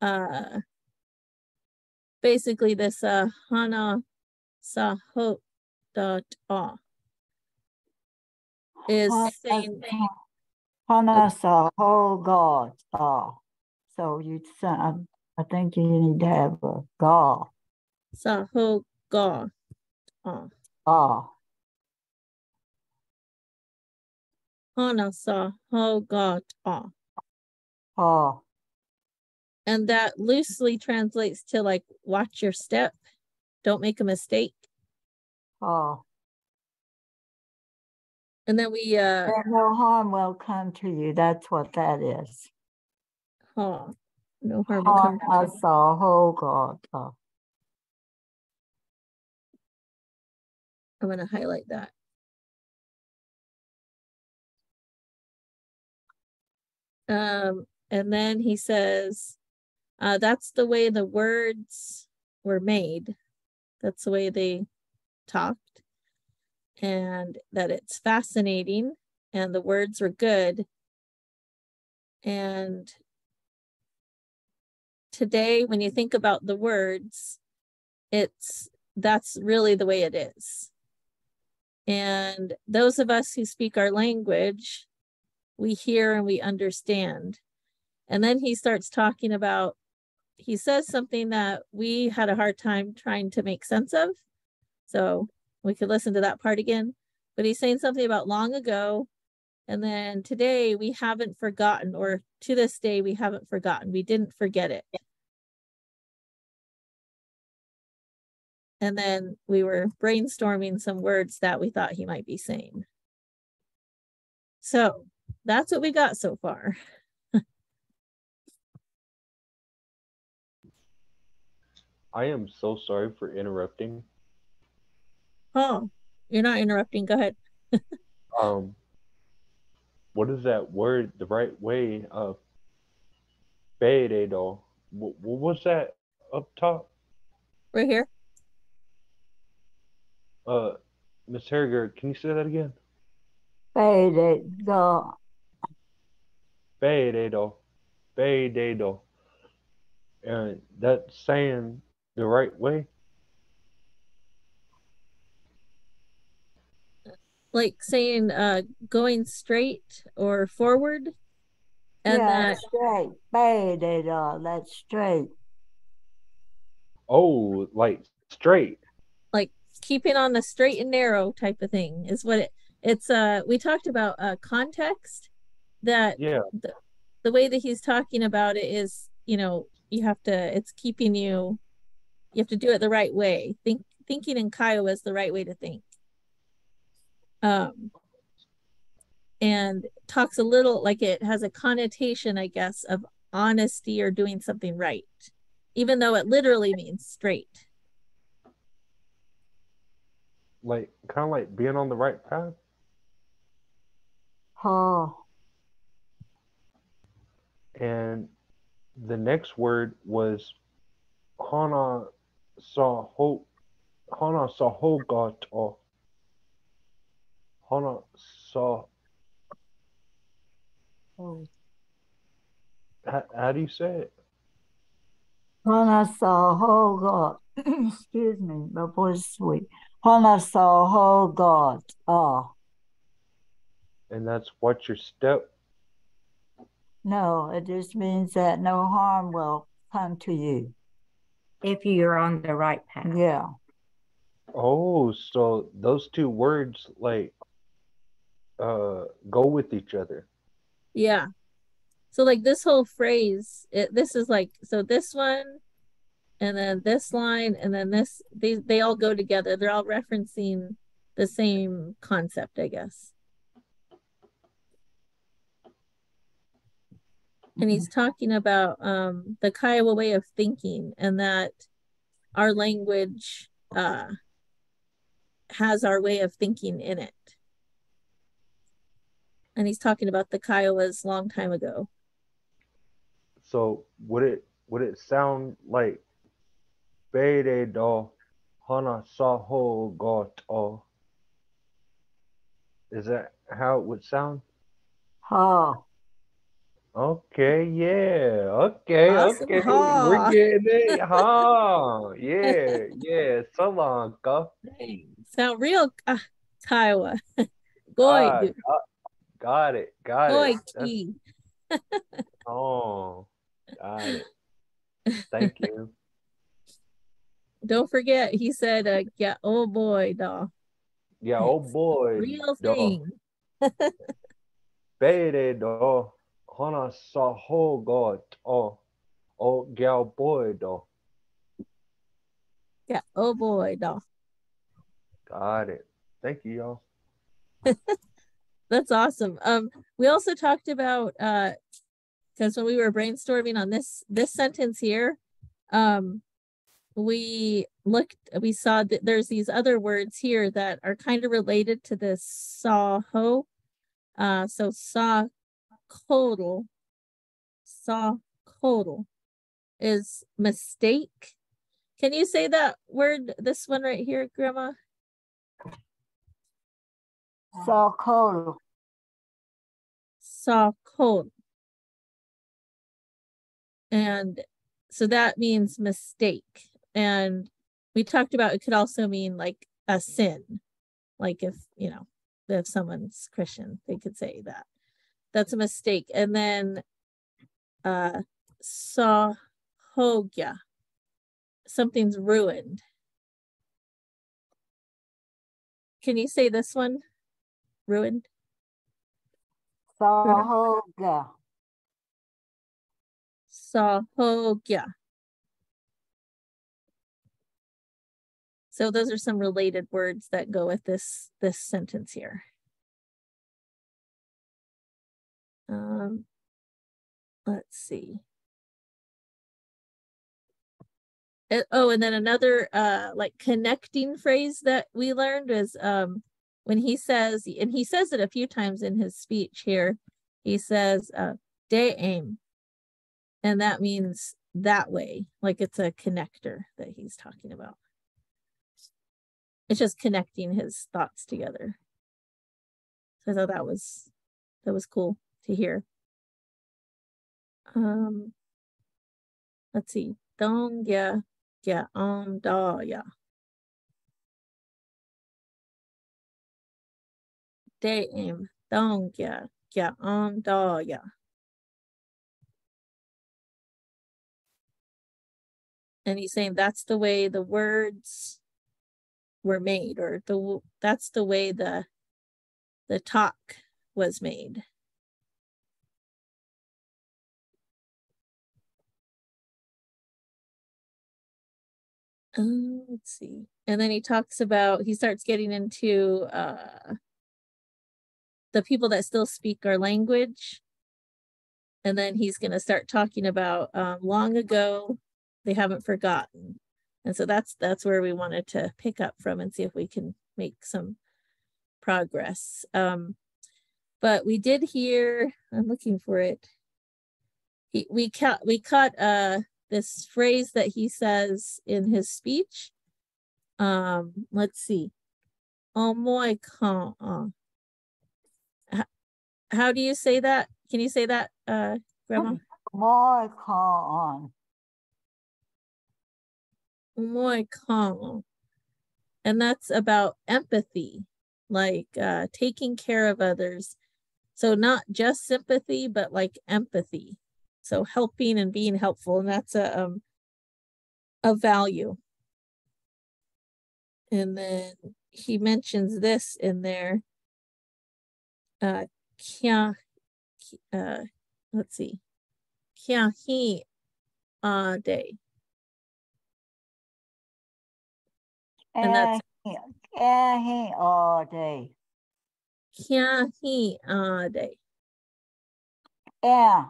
Uh, basically, this uh, Hana Sahot dot ah is saying Hana Sahot God. So you sound I think you need to have a ga. Saho ga. Ah. Ah. Hana sa ho ga ah. Ah. And that loosely translates to like watch your step. Don't make a mistake. Ah. And then we uh no harm will come to you. That's what that is. Oh. No harm will come to you. God. I'm going to highlight that. Um, and then he says, uh, that's the way the words were made. That's the way they talked. And that it's fascinating and the words were good. And today when you think about the words it's that's really the way it is and those of us who speak our language we hear and we understand and then he starts talking about he says something that we had a hard time trying to make sense of so we could listen to that part again but he's saying something about long ago and then today we haven't forgotten, or to this day, we haven't forgotten. We didn't forget it. And then we were brainstorming some words that we thought he might be saying. So that's what we got so far. I am so sorry for interrupting. Oh, you're not interrupting. Go ahead. um, what is that word? The right way of Beredo. What, what was that up top? Right here. Uh, Miss Harriger, can you say that again? Beredo. Beredo. Beredo. And that's saying the right way. like saying uh going straight or forward and yeah, that straight bad that's straight oh like straight like keeping on the straight and narrow type of thing is what it it's uh we talked about uh context that yeah the, the way that he's talking about it is you know you have to it's keeping you you have to do it the right way think thinking in Kiowa is the right way to think um, and talks a little like it has a connotation, I guess, of honesty or doing something right. even though it literally means straight. Like kind of like being on the right path. Oh, And the next word was Hana Saho Hana Sahogato. Hana Sah oh. how, how do you say it? Hanasahogot. *coughs* Excuse me, my voice is weak. Hanasahogot. Oh, And that's what your step no, it just means that no harm will come to you. If you're on the right path. Yeah. Oh, so those two words like uh go with each other. Yeah. So like this whole phrase, it, this is like so this one and then this line and then this they they all go together. They're all referencing the same concept, I guess. And he's talking about um the Kiowa way of thinking and that our language uh has our way of thinking in it. And he's talking about the Kiowas long time ago. So would it would it sound like Bede do Hana Saho got Is that how it would sound? Oh, Okay, yeah. Okay, Awesome. okay. Ha. We're getting it. *laughs* Ha. Yeah, yeah. So long, go. Sound real uh, Kiowa. Goy, dude. got, it. Got Goy it. That's- oh, got it. Thank *laughs* you. Don't forget, he said, uh, yeah, oh boy, dog. Yeah, oh boy. Real thing. *laughs* Bede do Hana Saho got Oh, oh, gal boy do. Yeah, oh boy, dog. Got it. Thank you, y'all. *laughs* That's awesome. Um, we also talked about uh because when we were brainstorming on this this sentence here, um, we looked we saw that there's these other words here that are kind of related to this saw ho. Uh, so saw kodal, saw kodal is mistake. Can you say that word, this one right here, Grandma? so cold. saw cold. And so that means mistake. And we talked about it could also mean like a sin. Like if, you know, if someone's Christian, they could say that. That's a mistake. And then uh saw hogya. Something's ruined. Can you say this one? Ruined? Sahoga. Sahogya. So those are some related words that go with this this sentence here. Um, let's see. Uh, oh, and then another uh like connecting phrase that we learned is um when he says, and he says it a few times in his speech here, he says uh day aim. And that means that way, like it's a connector that he's talking about. It's just connecting his thoughts together. So I thought that was that was cool to hear. Um let's see. Dong ya ya on da ya. Daim dongya ya on da ya. And he's saying that's the way the words were made, or the that's the way the the talk was made. Uh, let's see. And then he talks about he starts getting into uh the people that still speak our language. And then he's going to start talking about um, long ago they haven't forgotten. And so that's that's where we wanted to pick up from and see if we can make some progress. Um, but we did hear, I'm looking for it. He, we caught we caught uh this phrase that he says in his speech. Um, let's see. Omoy kan. How do you say that? Can you say that, uh, Grandma? More con. Omoy kan. And that's about empathy, like uh, taking care of others. So not just sympathy, but like empathy. So helping and being helpful, and that's a um, a value. And then he mentions this in there. Uh, kya, uh, let's see, kya he uh, day. And that's Yeah, he all day. kya he uh, day. Yeah,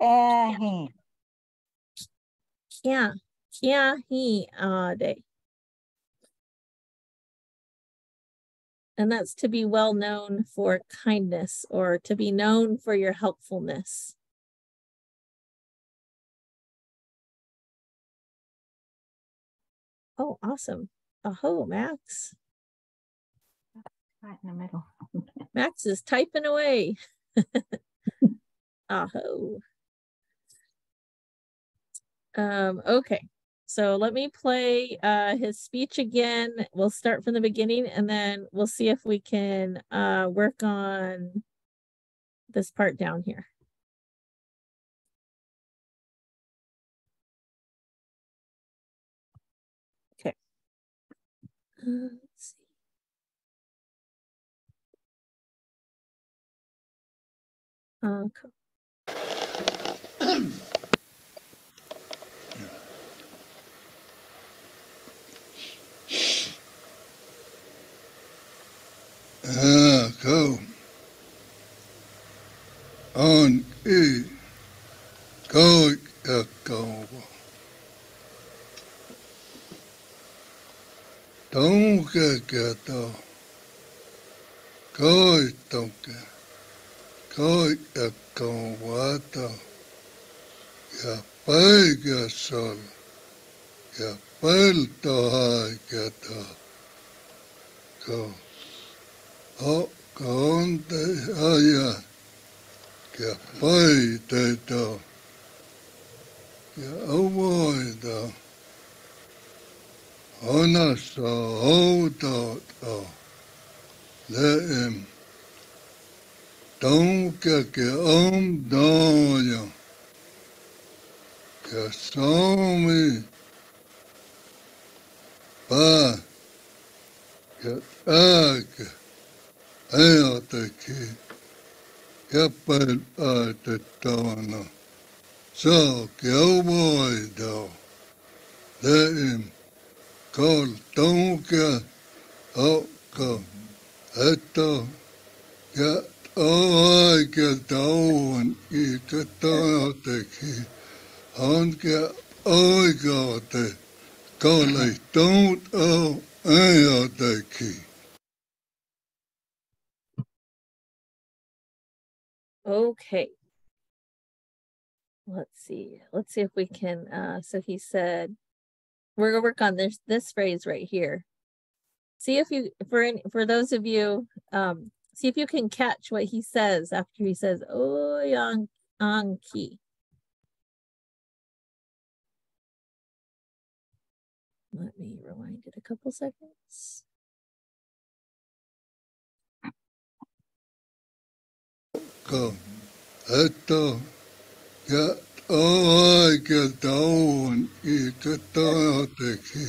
yeah, he. Kya, kya he uh, day. And that's to be well known for kindness or to be known for your helpfulness. Oh, awesome. Aho, Max. Right in the middle. *laughs* Max is typing away. *laughs* Aho. Um, okay, so let me play uh, his speech again. We'll start from the beginning and then we'll see if we can uh, work on this part down here. Okay. Uh, let's see. Uh, Ah, go. On e. Go e go. Don't get get do. Go e don't get. Go e go wato. Ya pai get sol. Ya pel to ha get do. Go. O conte aya que pai te to que oi do ona so o to to le em don que que om do yo que so mi pa que a que Ea te ki, kia pai a te tawana. So, ki au moi dao. Le im, ko tongu kia, au ka, eto, kia o ai kia tauan i te tawa te ki. On kia oi ka te, ko lei tongu au, ea te ki. Okay. Let's see. Let's can, uh, so he said, we're gonna work on this, this phrase right here. See if you, for, any- for those of you, um, see if you can catch what he says after he says, oh, yang, anki. Let me rewind it a couple seconds. eto ya o ai ke taun i te tao te ki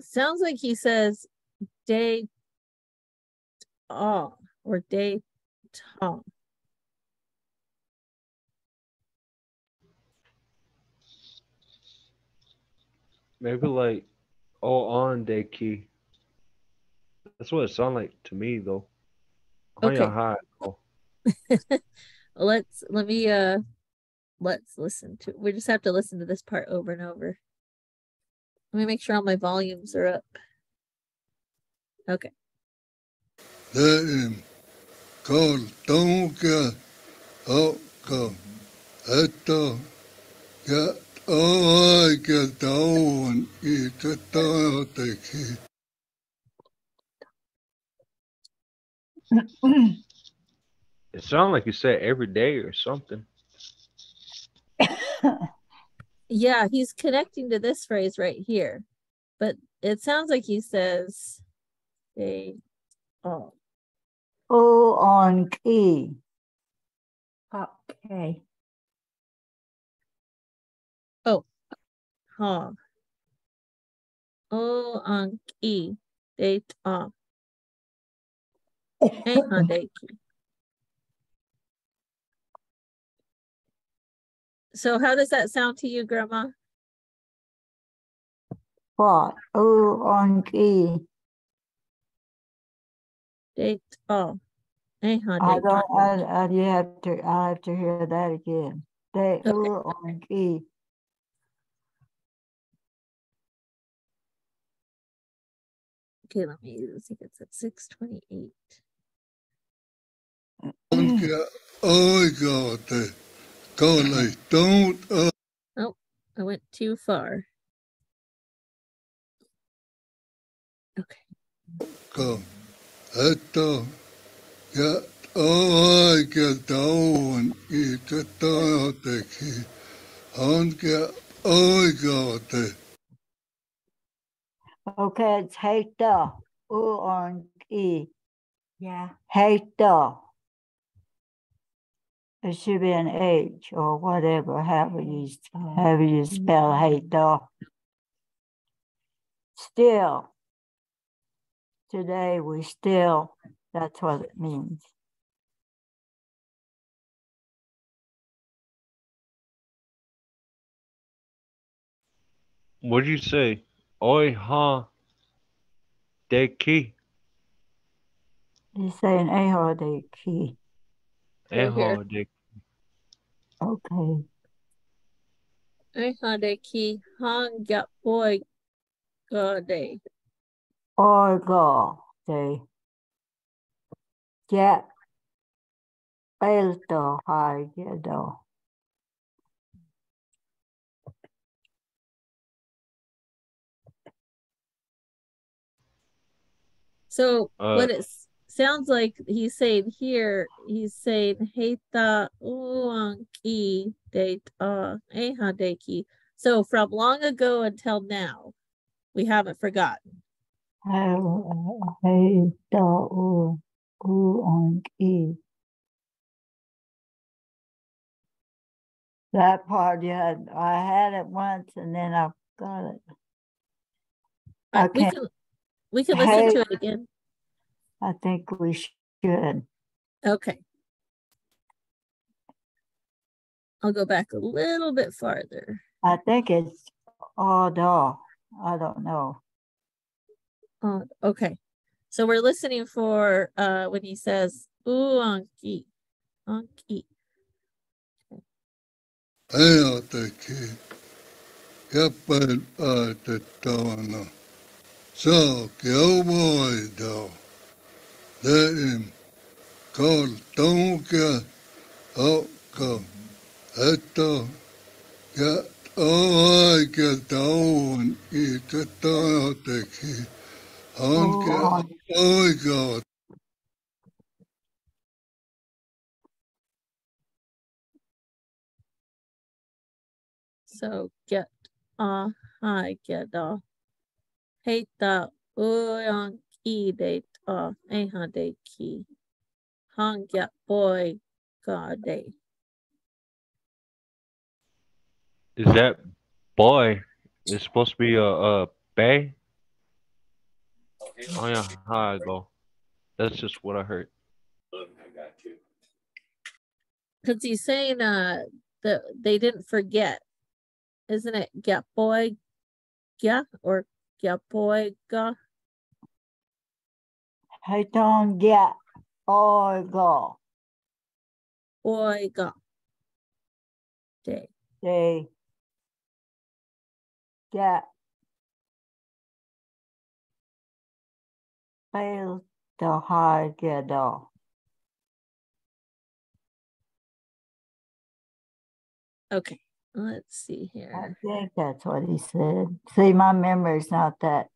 Sounds like he says day ah or day ta. Maybe like oh on day key. That's what it sounds like to me though. Okay. Haya high. *laughs* Let's let me uh let's listen to we just have to listen to this part over and over. Let me make sure all my volumes are up. Okay. *clears throat* It sounded like you said every day or something. *laughs* Yeah, he's connecting to this phrase right here. But it sounds like he says they oh O *laughs* on key. Okay. ha. O on ki date off. Eh ha date. So how does that sound to you, Grandma? What? O on E. Date oh, all. I don't. I, I, you have to. I have to hear that again. They okay. O on E. Okay, let me. Let's. It's at six twenty-eight. Oh, oh God. Totally. Don't. Uh... Oh, I went too far. Okay. Come. Esto. Ya. Oh, que estaban y te estaban aquí. Aunque oigote. Okay, it's hate the. U and E. Yeah. Hate the should be an H or whatever, however you, s- however you spell mm-hmm. Heta. Still. Today we still, that's what it means. What'd you say? Oi ha deki. He's saying Ahar de key. Right here. Eho deki. Okay. Eh ha de ki hang gap boy go day. Orgo de. Get. Elto har gedo. So Uh, what it s- sounds like he's saying here, he's saying Heita uanki date uh eha deki. So from long ago until now, we haven't forgotten. Heta u. U on key. That part yeah, I had it once and then I got it. We can we can listen to it again. I think we should. Okay. I'll go back a little bit farther. I think it's Ordo. I don't know. Uh, okay. So we're listening for uh when he says uanki. Anki. Ajateki. Jäppän päätettävänä. Saa kelvoida. Leim. Kal tonke. Akka. Että. Ja aike taun. Itse tajateki. Hanke oikeat. So get uh hi get uh heita uanki date uh eha de ki. Hang get boy god day. Is that boy? It's supposed to be a, a bay? Oh yeah, hi go. That's just what I heard. Cause he's saying uh that they didn't forget. Isn't it get boy yeah or get boy ga? I don't get Orgo. boy ga. Day. Day. Yeah. To hide get off. Okay, let's see here. I think that's what he said. See, my memory's not that.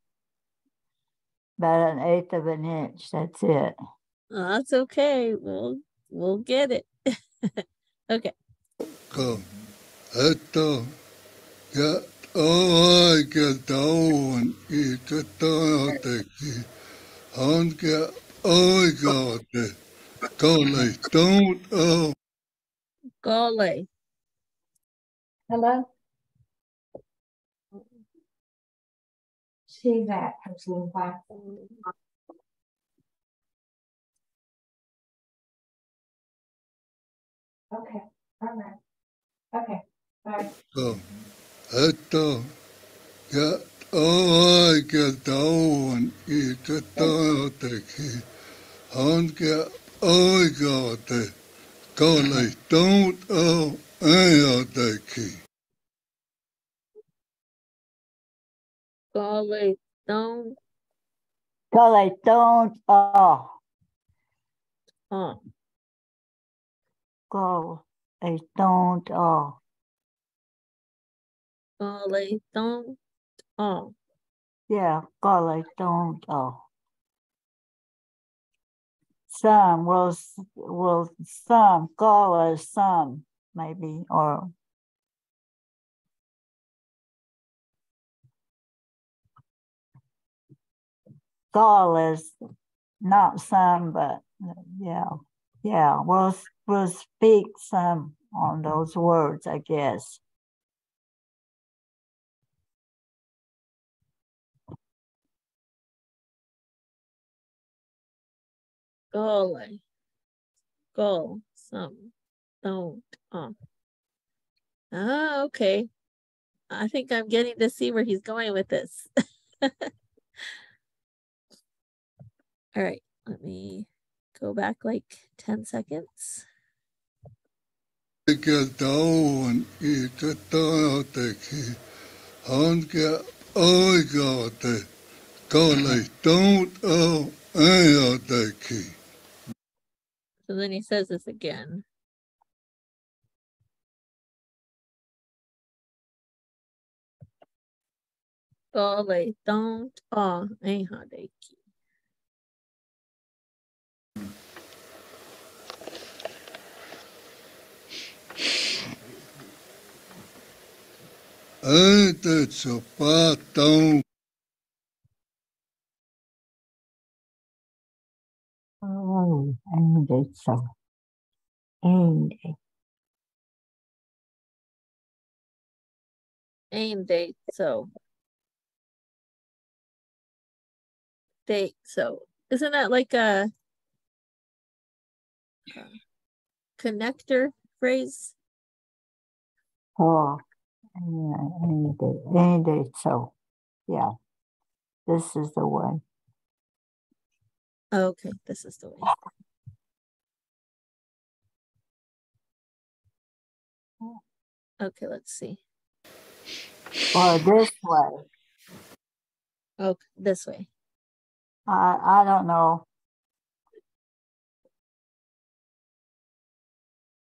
About an eighth of an inch. That's it. Oh, that's okay. We'll we'll get it. *laughs* okay. Go. Esto. Ya. Oh, ay, que doon. Y que doon te ki. On ke. Oh, God. Golly. Don't. Oh. Gole. Hello? She's at Pursuing Fire. Okay, all right. Okay, bye. Go. Esto. Ya. Oh, ay, que doon. Y que doon te ki. On ke. Oh, God. Golly. Don't. Oh. Ay, te ki. Gole. Don't. Golly, don't. Oh. Oh. Go. They don't. Oh. Gole. Don't. Oh. Yeah. Don't. Oh. Some will, will, some, golly, some, maybe, or is not some, but yeah, yeah, we'll, we'll speak some on those words, I guess. Gole. Go. Some. Don't. Oh. Okay. I think I'm getting to see where he's going with this. *laughs* All right, let me go back like 10 seconds. que doon y que todo te ki. On ke. God. Don't. Ay, te ki. So then he says this again. Don't. Oh, they keep. Te chupatón. Oh, and it's so. And Aim date, so. Date, so. Isn't that like a connector phrase? oh, yeah, and it, and it's so. Yeah. This is the way. Okay, this is the way. Okay, let's see. Or this way. Okay, this way. I, I don't know.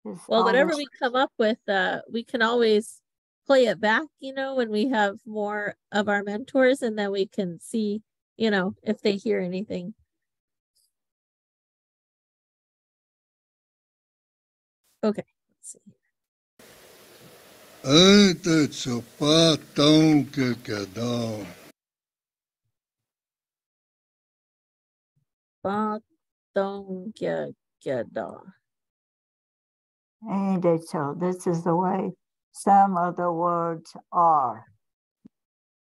It's Well, whatever we come up with, uh, we can always play it back, you know, when we have more of our mentors and then we can see, you know, if they hear anything. Okay, let's see. Ay, te chupatón que quedó. Ba dong gya da. And so. This is the way some of the words are.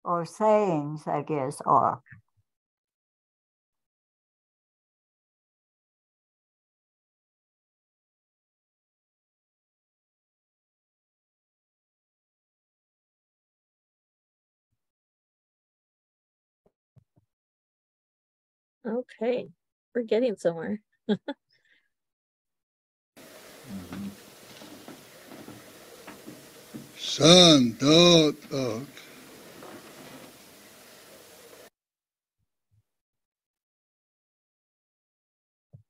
Or sayings, I guess, are. Okay, we're getting somewhere. *laughs* San dot ok.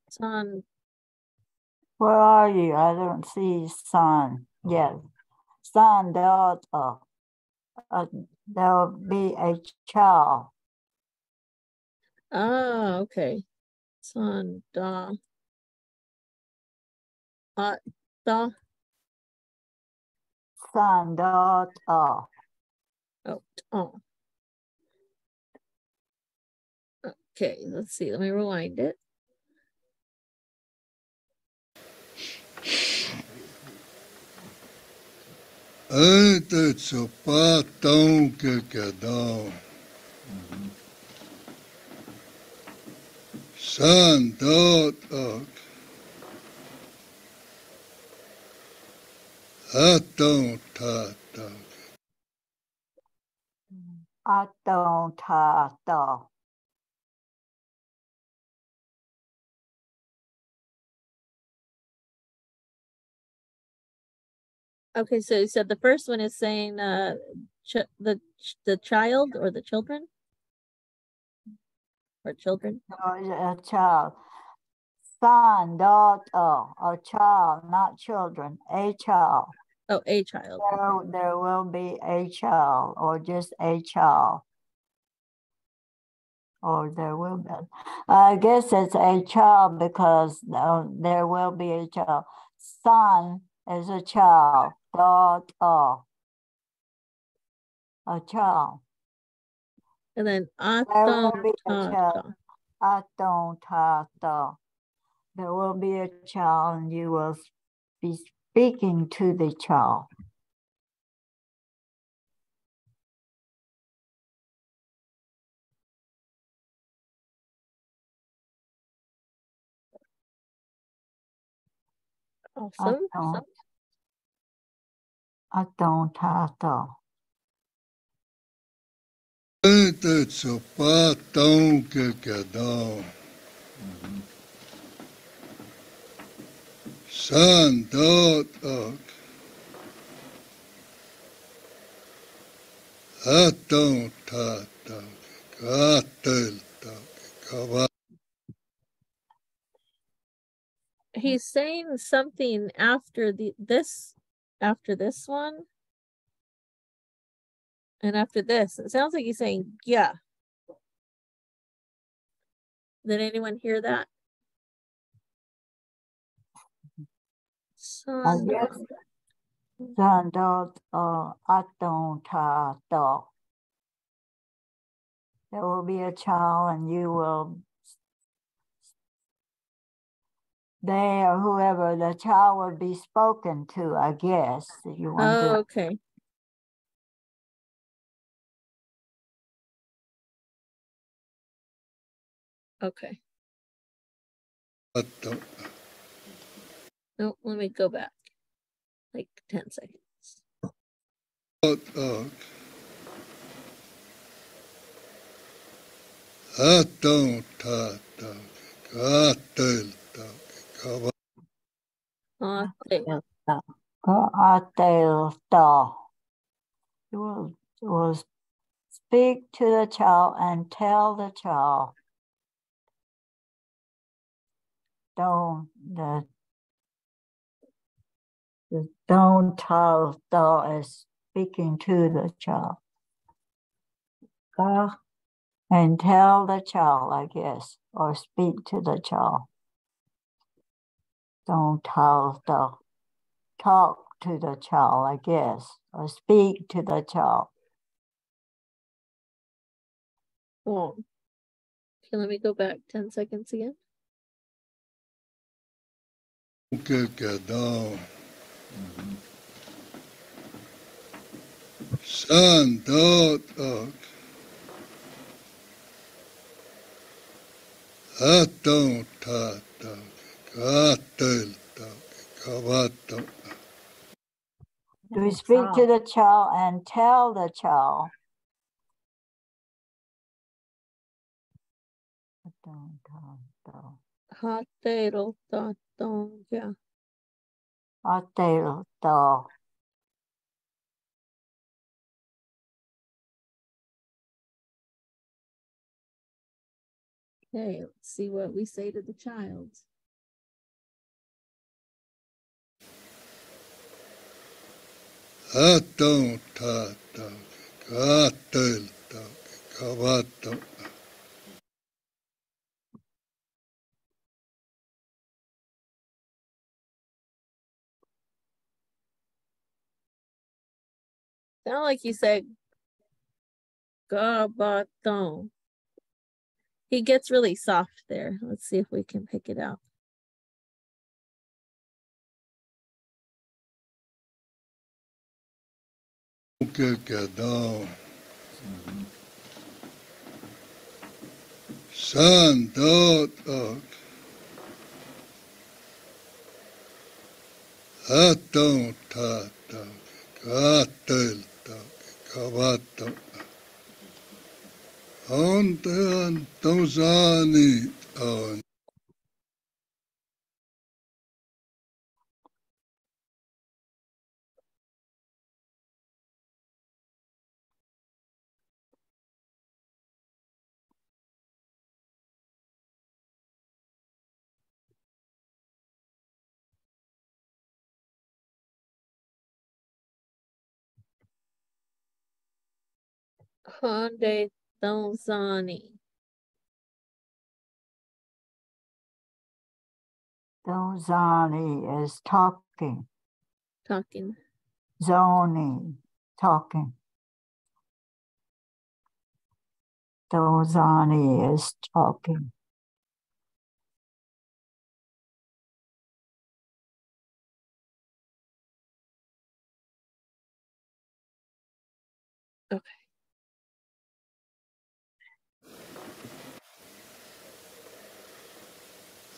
Son, Where are you? I don't see sun. Yes. Sun dot uh, uh, there'll be a child. ah, okay. Son, da. Uh, da, Sun dot uh. oh, oh. Okay, let's see, let me rewind it. Ete tsopa tong ke ke dong. San dot ok. Atong ta ta. Atong ta ta. Okay, so you said the first one is saying uh ch- the ch- the child or the children or children. A child. Son daughter, a child, not children, a child. Oh, a child. There, there will be a child or just a child. Or there will be. I guess it's a child because uh, there will be a child. Son is a child. Dot uh, a child. And then There will aton be a ta child. Aton ta ta. There will be a child and you will be speaking to the child. Awesome. Aton, aton ta ta. Ete tsopa tong ke He's saying something after the this after this one. And after this, it sounds like he's saying, yeah. Did anyone hear that? Son, guess son dot uh aton ta ta. There will be a child and you will they or whoever the child will be spoken to, I guess, if you want oh, to. okay. Okay. Atong. No, let me go back. Like 10 seconds. Dot ok. Atong ta ta. Katel ta. Kava. Uh, okay. Atel ta. You will, will speak to the child and tell the child. Don't the the don't tell the is speaking to the child. Ka and tell the child, I guess, or speak to the child. Don't tell the talk to the child, I guess, or speak to the child. Well, okay, let me go back 10 seconds again. ke ke dong. San dot ok. Atong ta ta. Katel ta. Kavato. Do we speak to the child and tell the child? Don't tell the- Hatero tatong, yeah. Atelo Okay, let's see what we say to the child. Atong ta ta, atong ta, kavatong. Sound like you said gabaton. He gets really soft there. Let's see if we can pick it out. Kekadao. San dot ok. Atong tata katel kawato. Ontean tozani on. Conde Donzani. Donzani is talking. Talking. Zoni, talking. Donzani is talking. Okay.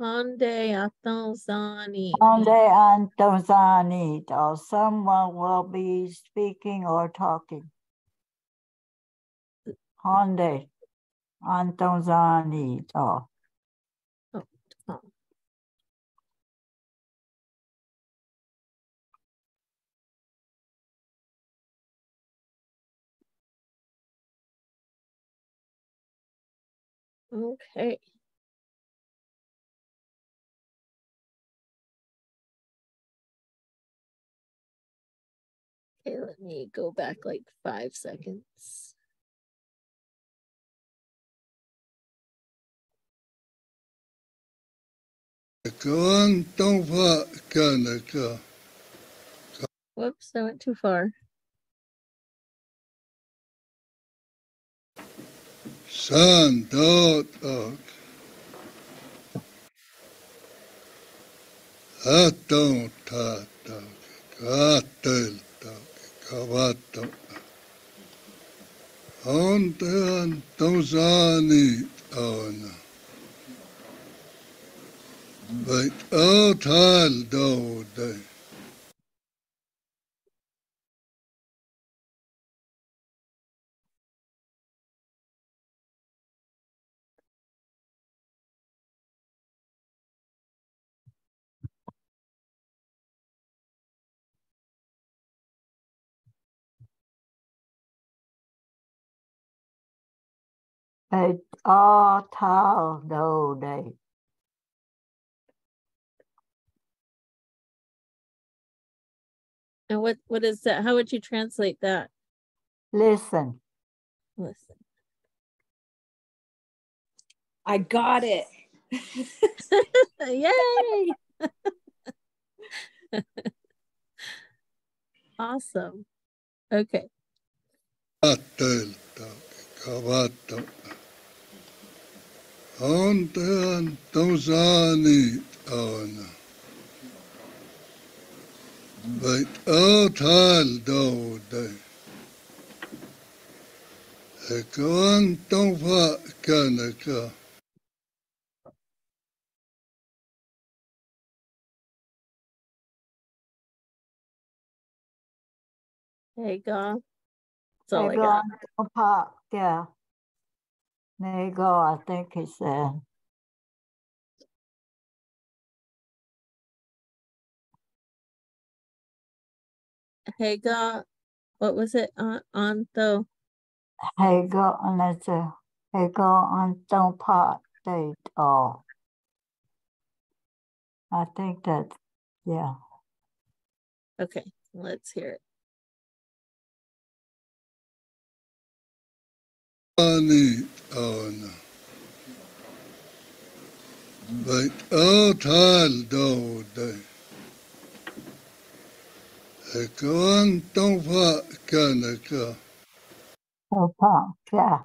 Hyundai Atonzani? Onde Antozani, or someone will be speaking or talking. Honde Antozani, oh. Oh, oh. Okay. Okay, let me go back like five seconds. Whoops, I went too far. Dot ok. Atong tata katel kawato. Ontean tozani on. But oh tal It all tal do day. And what what is that? How would you translate that? Listen, Listen. I got it. *laughs* Yay! *laughs* awesome. Okay. Hauntean Tausani Tawana. Beit Othal Dode. Ekwan Taufa Kanaka. There you go. That's all I got. Park, yeah. There you go, I think he said. Hey, go. What was it on on the Hego, and that's a Hego Anton part State, oh. I think that's, yeah. Okay, let's hear it. Ani on. Oh, but all tal do day. Ekan don't fa kanaka. Anton Park, yeah.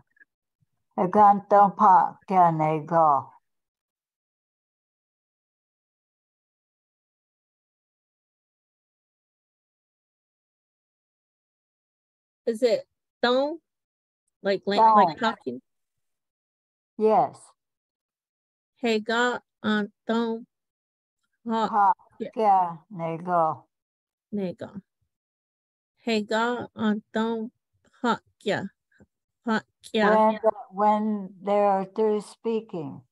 Hego Anton Park, yeah, there. Is it don't like like talking? Yes, Hey, go on um, don't talk. Park, yeah. yeah, there you go. There you go. Hey, go on um, don't talk. Yeah, talk. Yeah. When, when they're through speaking.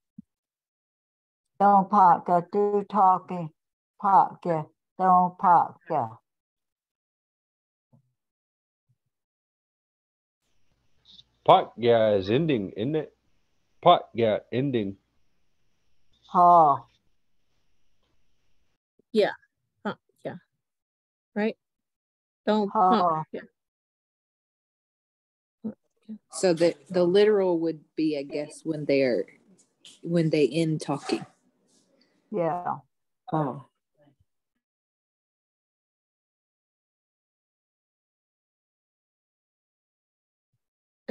Don't park, through talking, park, yeah, don't park, Pot yeah is ending, isn't it? Pot yeah ending. Oh, Yeah. Huh, yeah. Right? Don't huh, yeah. So the the literal would be, I guess, when they're when they end talking. yeah. Oh.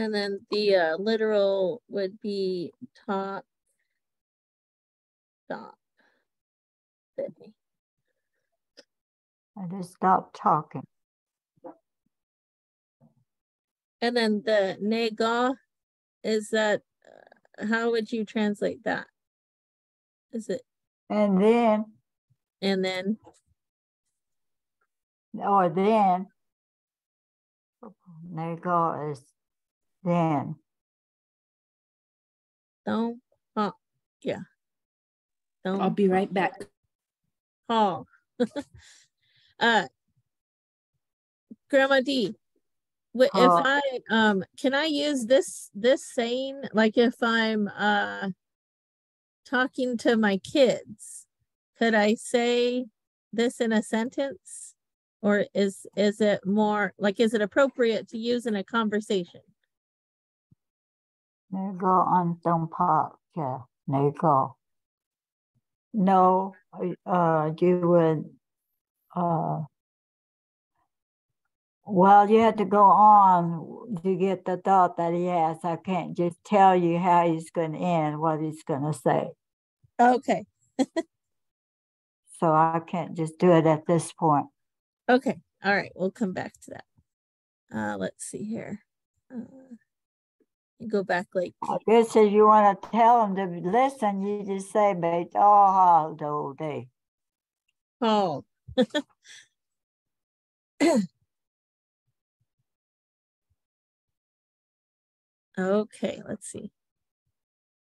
And then the uh, literal would be talk. Stop. Sydney. I just stopped talking. And then the nega, is that, uh, how would you translate that? Is it, And then, and then, or then. Nega is then. don't, huh, yeah. I'll be right back. call. *laughs* Uh, Grandma D, wh- if Huh. I, um, can I use this, this saying, like if I'm, uh, talking to my kids, could I say this in a sentence? Or is, is it more, like, is it appropriate to use in a conversation? There you go on some park, yeah, go. No, uh, you would, uh. Well, you had to go on to get the thought that he has. I can't just tell you how he's gonna end, what he's gonna say. Okay, So I can't just do it at this point. okay, all right, we'll come back to that. Uh, let's see here. Uh, Go back like, I guess if you wanna tell him to listen, you just say, "But oh, do day." oh. *coughs* Okay, let's see.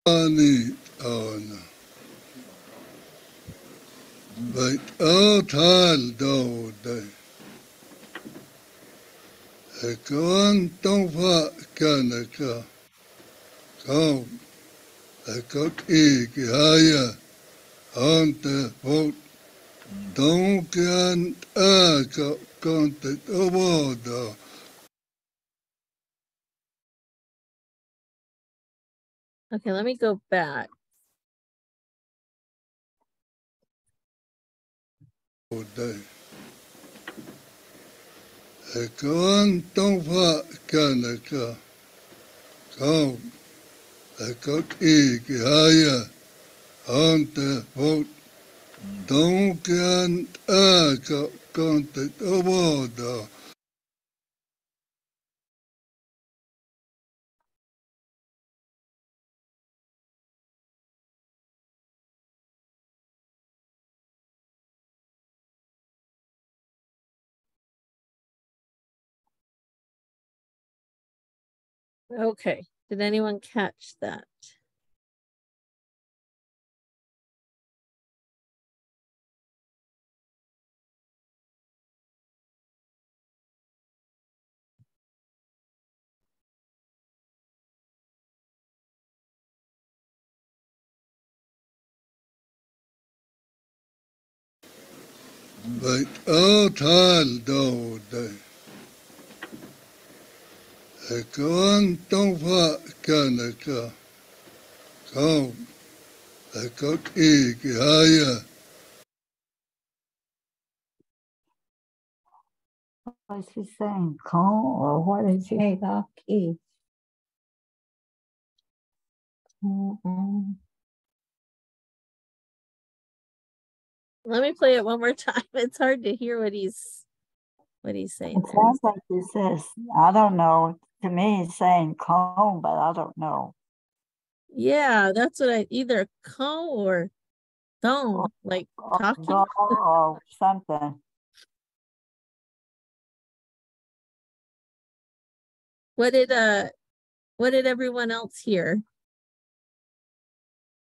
Ani on. Oh, but all tal do day. Ekan don't fa kanaka. Go. Ekot ik haya. Ante vote. Don't can aka contact oboda. Okay, let me go back. day. Ekan don't fa kanaka. Ekot ik haya. Ante vote. Don't can aka contact oboda. Okay, did anyone catch that? But all tal do day. E kawan tong fa kanaka. Kau. E kau ki ki haya. What is he saying? Cone or what is he? Hey, the. Mm-mm. Let me play it one more time. *laughs* It's hard to hear what he's what he's saying. It sounds like he says, I don't know. To me, he's saying cone, but I don't know. Yeah, that's what I either cone or don't like Or talking. go or something. What did uh what did everyone else hear?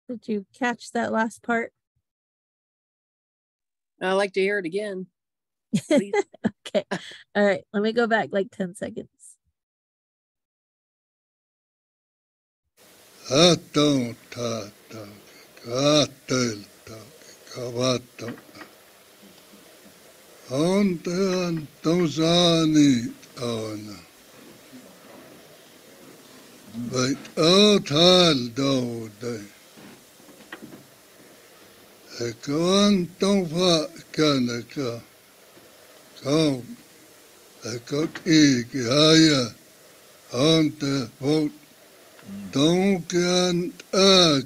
Did you catch that last part? I like to hear it again. *laughs* Okay. All right. Let me go back like 10 seconds. Atong ta ta. Katel ta. Kawato. Onte an tozani ona. But all tal do day. E kawan tong fa kanaka. Kau. E kau ki ki haya. Ante vot. Don't get a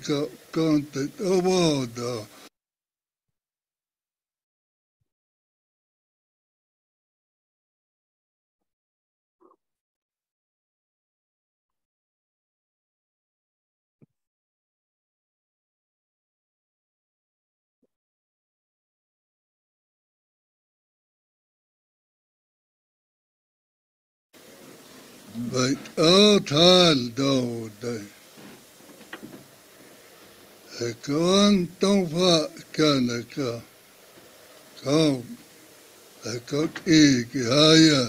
content about but all tal do day. E kawan tong fa kanaka. Kau. E kau ki ki haya.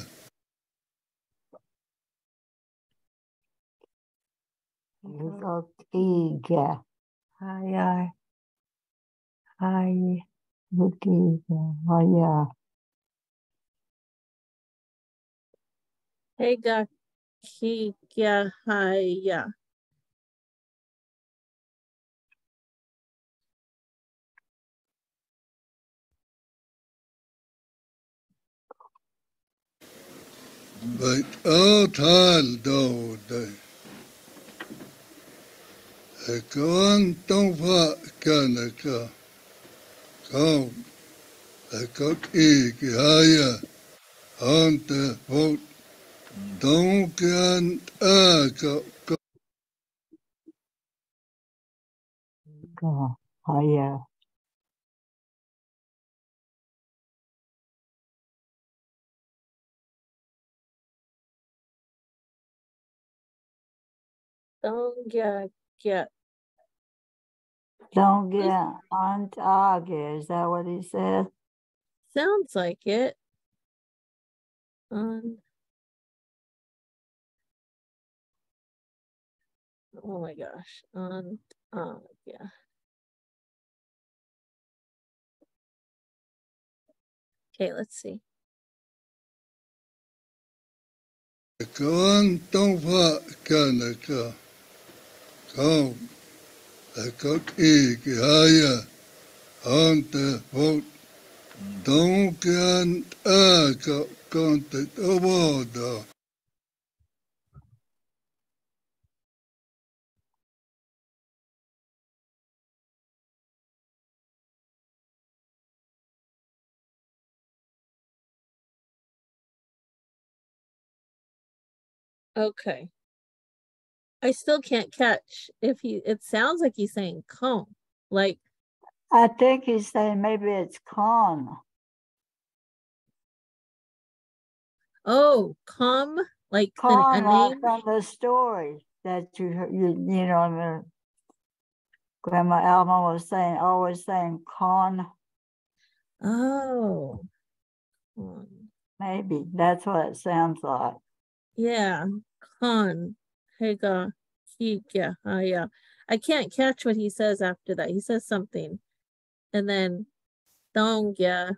Ikaw tiga. Haya. Hay. Bukiga. Haya. Hega Kikia Haya. But all tal do day. E kawan tong fa kanaka. Kau. E kau ki ki haya. Ante vot. Don't get a ka Go. Haya. Don't get get Don't get ontage. Is that what he said? sounds like it. Um Oh my gosh. Um uh yeah. Okay, let's see. E kawan tong fa kanaka. Kau. E kau ki ki haya. Ante vot. Don't get a ka content about the Okay. I still can't catch if he it sounds like he's saying cone. Like I think he's saying maybe it's con. oh come Like the, a Con name? from the story that you, you, you know, the Grandma Alma was saying, always saying con, Oh. Maybe, that's what it sounds like. Yeah, con, hega, yeah, uh, yeah. I can't catch what he says after that. He says something. And then dong, yeah.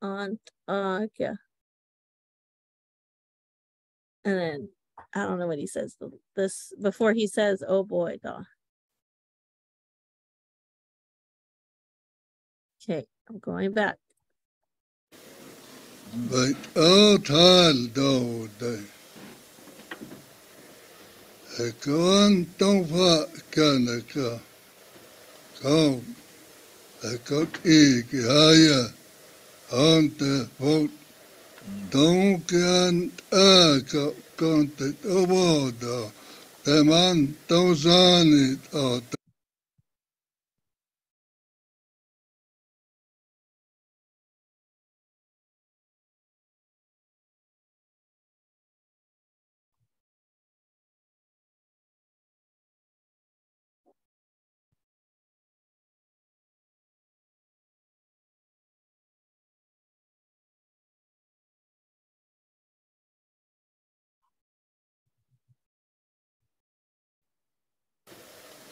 Aunt, uh, yeah. And then I don't know what he says. This before he says, "Oh boy, da." Okay, I'm going back. But all time though they a con don't fa kanaka go a got egg higher on the boat don't can a got contact over the the man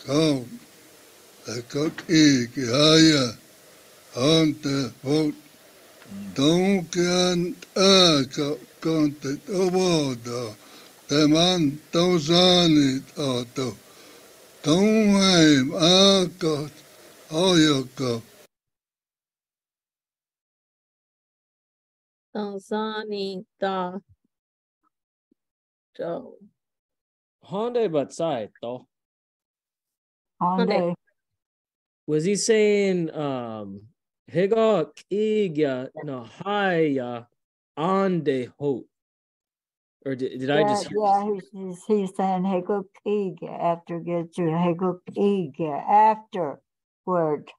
don't on it or go a got egg higher on the boat don't can a got contact over the the man don't on it or the don't aim a got all you go Tanzani da. Do. Honda Batsai, though. Hyundai, Was he saying um Higa Igya no Haya Ande Ho? Or did, did I just hear yeah, he's, he's, he's saying Hegel Krieg after get to Hegel Krieg afterward.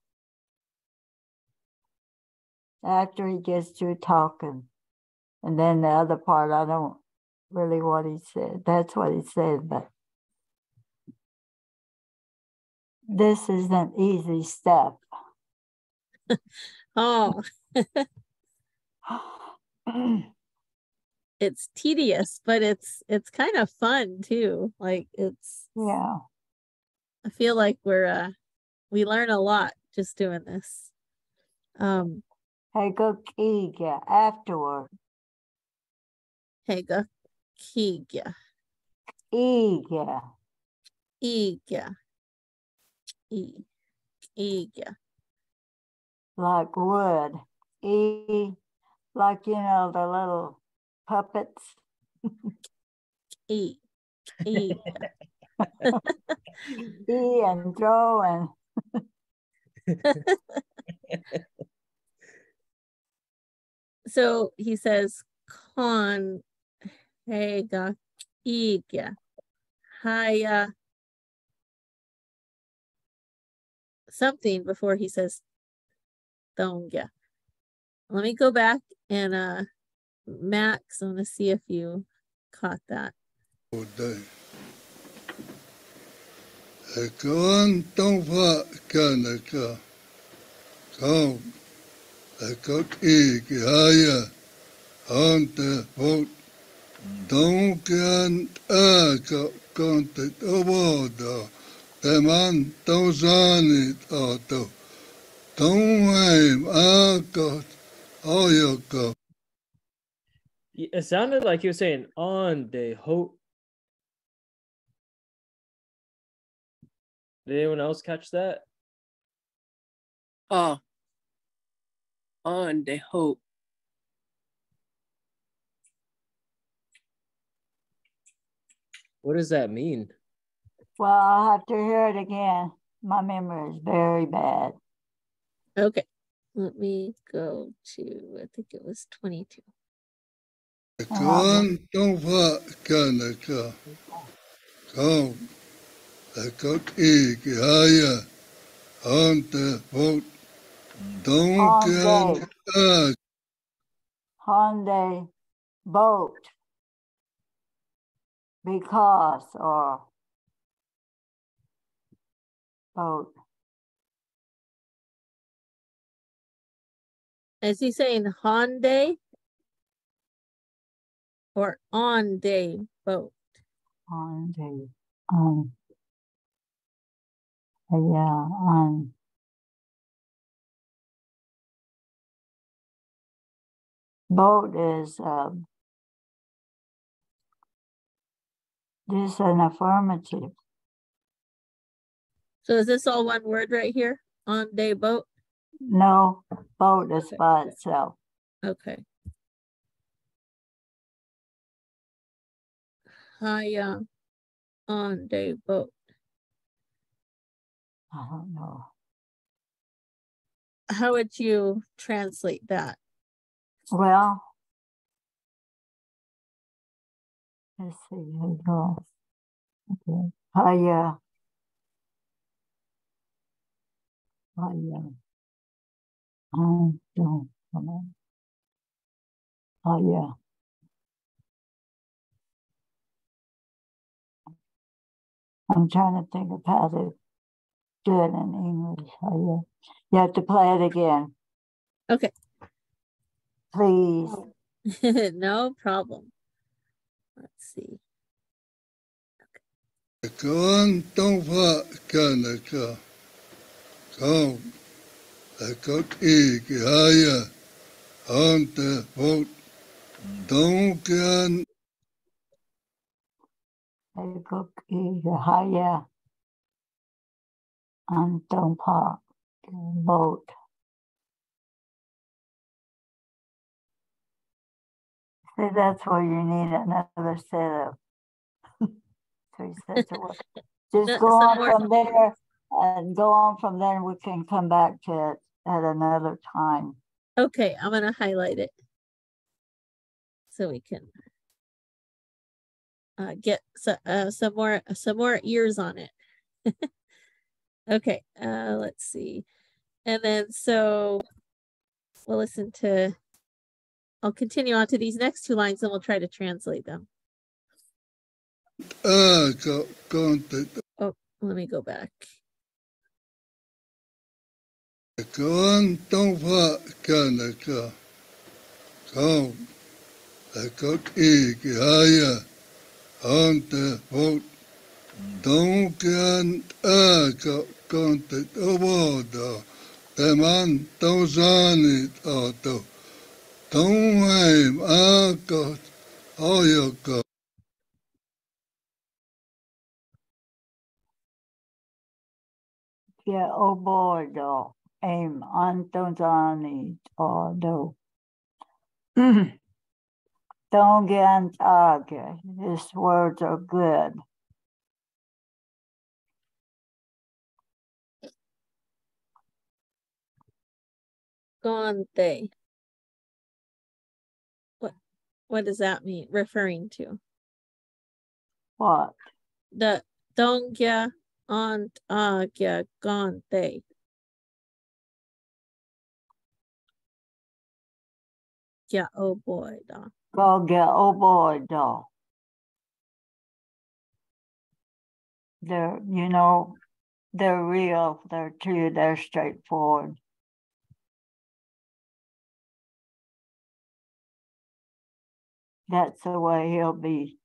After he gets through talking. And then the other part, I don't really what he said. That's what he said, but this isn't easy stuff. Oh, *gasps* it's tedious, but it's it's kind of fun too. Like it's yeah. I feel like we're uh we learn a lot just doing this. Um Hegel Krieg afterward. Hega Kiga Krieg. Iga E. Iga like wood. E, like you know the little puppets. *laughs* E. E *laughs* E and throw *laughs* and so he says con hega iga haya something before he says thonga. Let me go back and uh Max, I want to see if you caught that. Day. A con don't fa kanaka go a got egg higher on the boat don't can a got contact over the the man don't on it or don't aim a got all you go It sounded like you were saying on de ho. Did anyone else catch that? Oh. On the hope. What does that mean? Well, I'll have to hear it again. My memory is very bad. Okay, let me go to, I think it was 22. Con don't fa kanaka go a got egg higher on the boat don't Hyundai. can a Hyundai boat because or boat. Is he saying Hyundai or on day boat? on the um yeah on boat is um this an affirmative So is this all one word right here? On day boat? no boat is by itself Okay. Haya uh, on day boat. i don't know How would you translate that? well let's see here we go okay Hiya. Hiya. I don't know. Oh, yeah. I'm trying to think of how to do it in English. Oh, yeah. You have to play it again, Okay. please. *laughs* no problem. Let's see. Kawan tongfa kanaka. Kau. Ekot i ki haya. Ante vot. Donkian Cookie, Hiya. Anton Park, boat. See, that's where you need another set of three sets of work. Just go on from there and go on from there we can come back to it at another time. Okay, I'm gonna highlight it. So we can uh, get so, uh, some more some more ears on it. *laughs* okay, uh, let's see. And then so we'll listen to I'll continue on to these next two lines and we'll try to translate them. a ka konte. Let me go back. Kawan tongfa kanaka. Kau. Ekot i ki haya. Ante vot. A ka konte oboda. Teman tozani auto. Tonheim a ka. Oyoko. Yeah, oh boy, do. Aim Antonzani, oh, do. Mm-hmm. Don't get oh, argue. His words are good. Gante. What what does that mean? Referring to What? the Dongya Ant Agya Gante. Yeah, oh boy, da. Go get oh boy, do. They're, you know, they're real. They're true. They're straightforward. That's the way he'll be.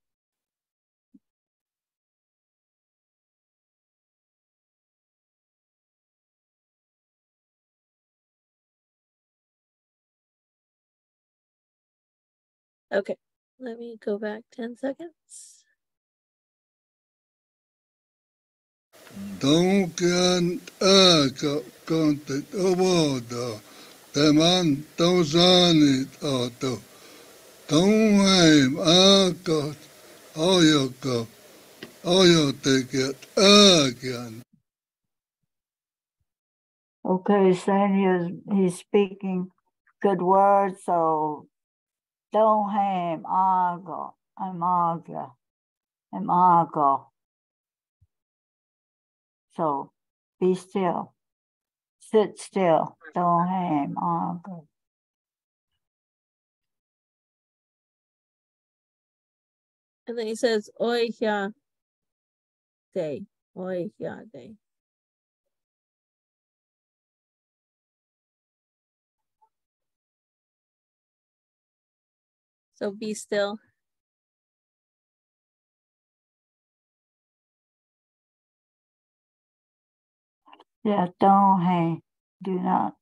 Okay, let me go back 10 seconds. Donkian a eh, ka konte oboda. Teman tozani auto. Tonheim a ka. Oyoko. Oyoteket again. Okay, saying he's, he's speaking good words, so don't him, ago, amaga, amago. So be still, sit still, don't him, ago. And then he says, Oihya day, Oihya day. So be still. Yeah, don't hang, do not,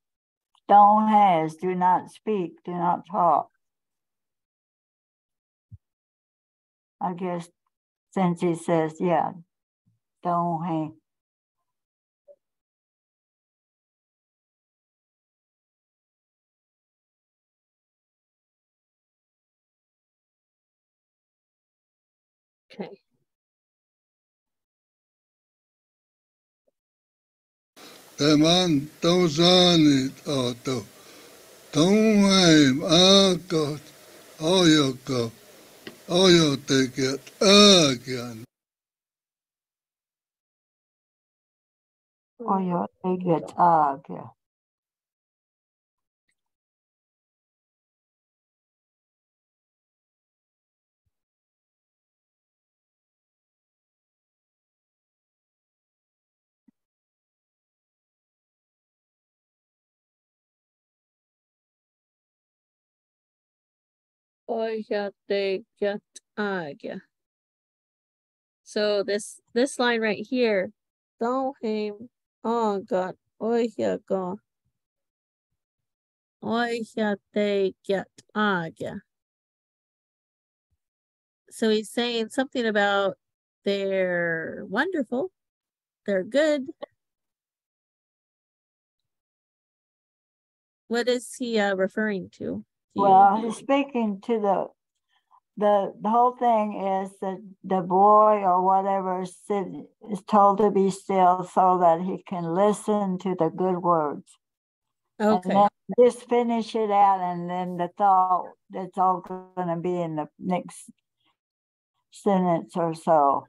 don't has, do not speak, do not talk. I guess since he says, yeah, don't hang. 手満とさにとと、とんへんあこ、およこ、およてけ、あきゃん。およてけ、あきゃ。Te get agya. So this this line right here, Dohim agat oihya go. Oihya te get agya. So he's saying something about they're wonderful, they're good. What is he uh, referring to? Well, he's speaking to the, the, the whole thing is that the boy or whatever is is told to be still so that he can listen to the good words. Okay. just finish it out and then the thought, it's all gonna be in the next sentence or so.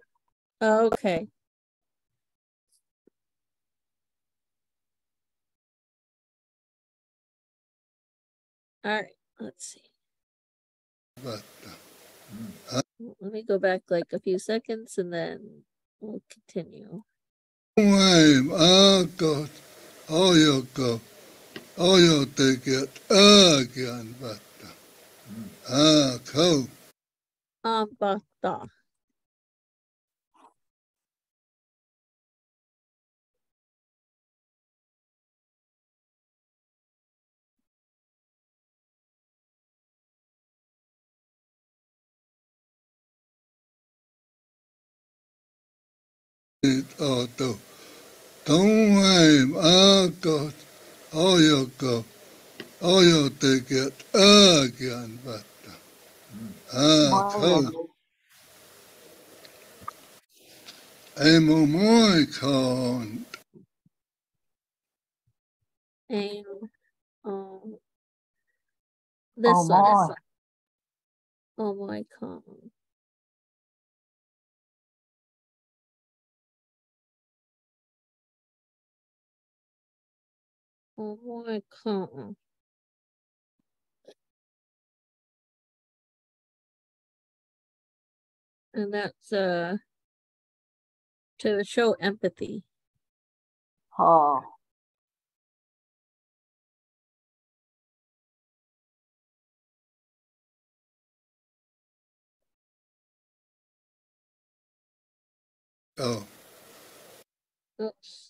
Okay. All right, let's see. But Let me go back like a few seconds and then we'll continue. Tongheim mm. akot. Auto. Tongheim akot. Oyoko. Oyo teket again. But ah, cool. Emo moi con. And um Oh this one my. is oh my god. Oh my god. And that's uh to show empathy. Oh, Oh. Oops.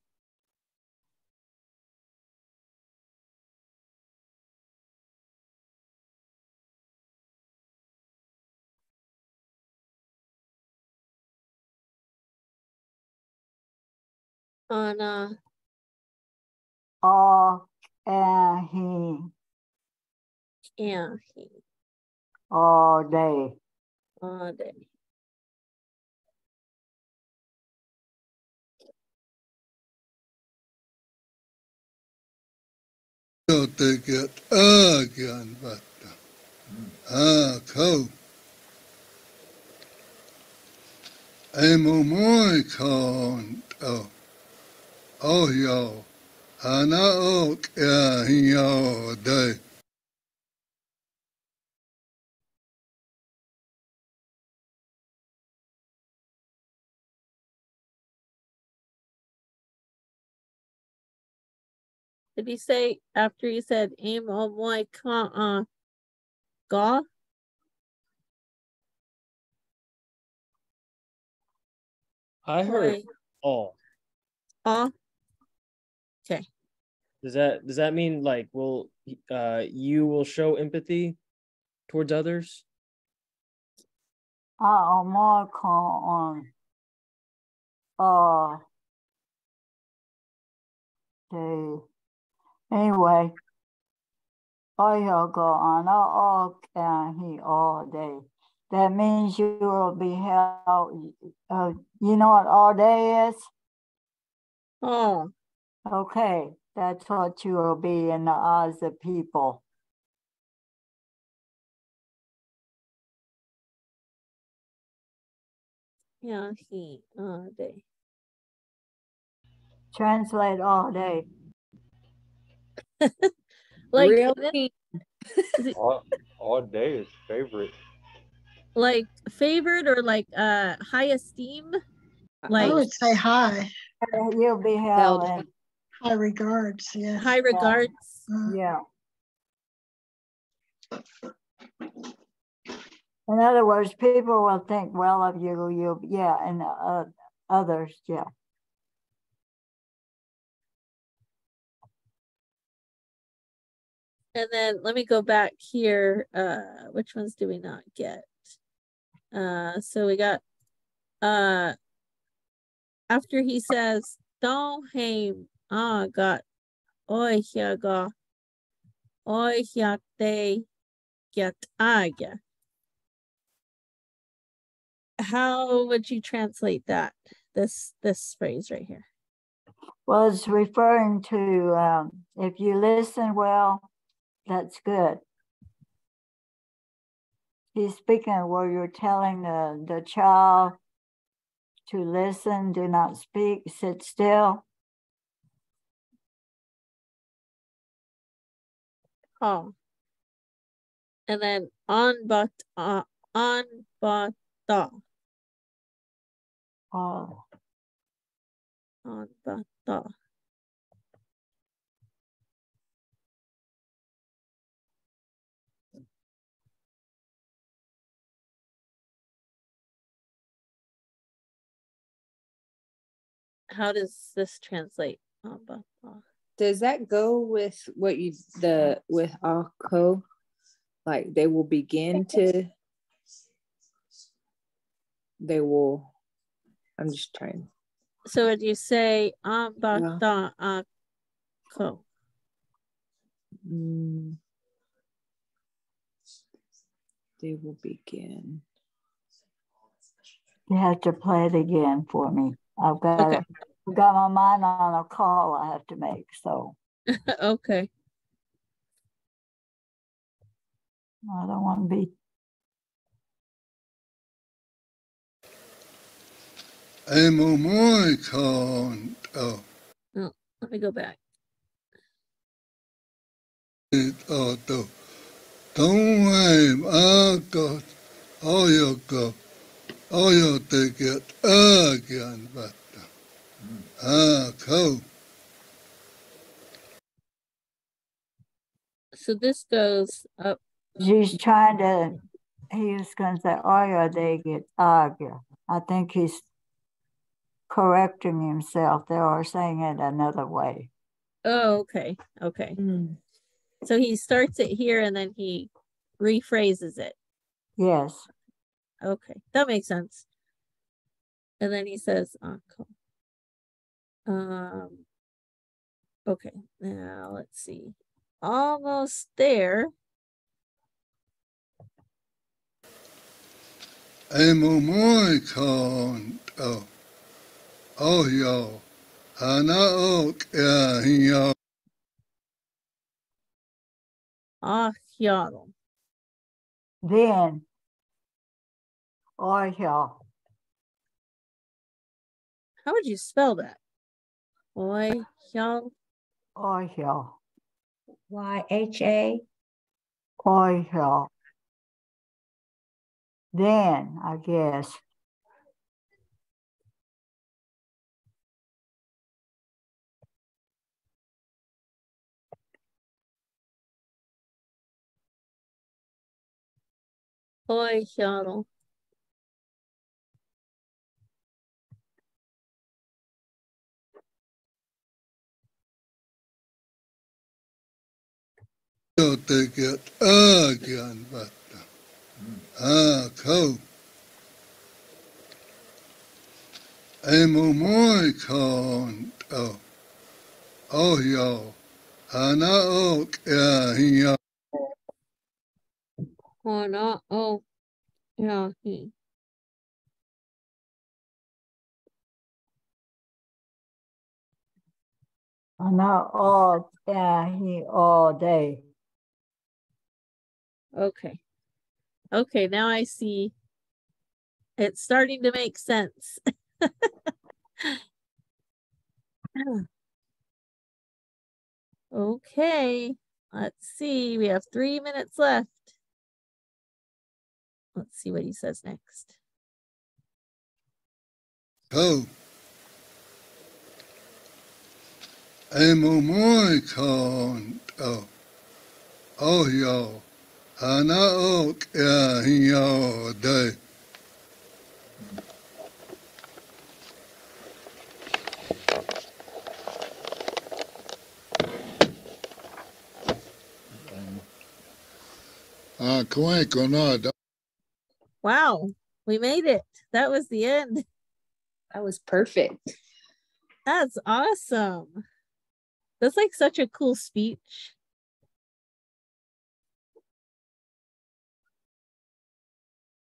day. Uh-uh. oyogo, ana og he all day. Anna. Og he Yeah. all day. All day. Jotekijät ääkiän vettä. Ääkau. Ei mu moikaan tau. Ohjaa. Hana ook ja hiao dei. Did he say after he said aim on my con uh ga? I heard Why? all. Okay. Does that does that mean like will uh you will show empathy towards others? Uh, Marco on. Uh. Day. Anyway. I'll go on all can he all day. That means you will be held. Uh, you know what all day is? Oh. Okay, that's what you will be in the eyes of people. Yeah, he all day. Translate all day. *laughs* Like Really? All, all day is favorite. like favorite or like uh high esteem? I Like would say high, You'll be held Held. in, high regards, yeah. high regards. Yeah. In other words, people will think well of you, you, yeah, and uh, others, yeah. And then let me go back here. Uh, which ones do we not get? Uh, so we got, uh, after he says, don't How would you translate that? This, this phrase right here. Well, it's referring to, um, if you listen well, that's good. He's speaking where you're telling the, the child to listen, do not speak, sit still. Oh. And then on but, uh, on but, da, Oh, on but, da. How does this translate? On but? Does that go with what you the with Akko? Like they will begin to they will I'm just trying. So would you say on Yeah. but, da, uh, ko? Mm. They will begin. you have to play it again for me. I've got, Okay. it- I've got my mind on a call I have to make, so *laughs* Okay. I don't want to be, Ei mu moikaan tau. Let me go back. Auto. Don't aakot. Ojoko. Ojo tekijät ääkiän vettä. Aakau. So this goes up. she's trying to, he was gonna say, oh yeah, they get argue. I think he's correcting himself. They are saying it another way. Oh, okay. Okay. Mm. So he starts it here and then he rephrases it. Yes, Okay. That makes sense. And then he says, uncle. Um, okay, now let's see. Almost there. Emo Moicon, oh, oh, yo, Hana Oak, yo. Then. Oh Ahyal. How would you spell that? Oi. Oihel. Y H A. Then, I guess. Oi. Yo te get again, but ah, cool. Emomoy konto. Oh yo. Hanaok ya Oh, no. Oh, yeah. he- Ana all, yeah, he all day. Okay. Okay, now I see. It's starting to make sense. *laughs* Okay, let's see. We have three minutes left. Let's see what he says next. Cool. Emomoy konto. Oh, oh yo. Hanaok ya day. Ah, kuenko no. Wow, we made it. That was the end. That was perfect. That's awesome. That's like such a cool speech.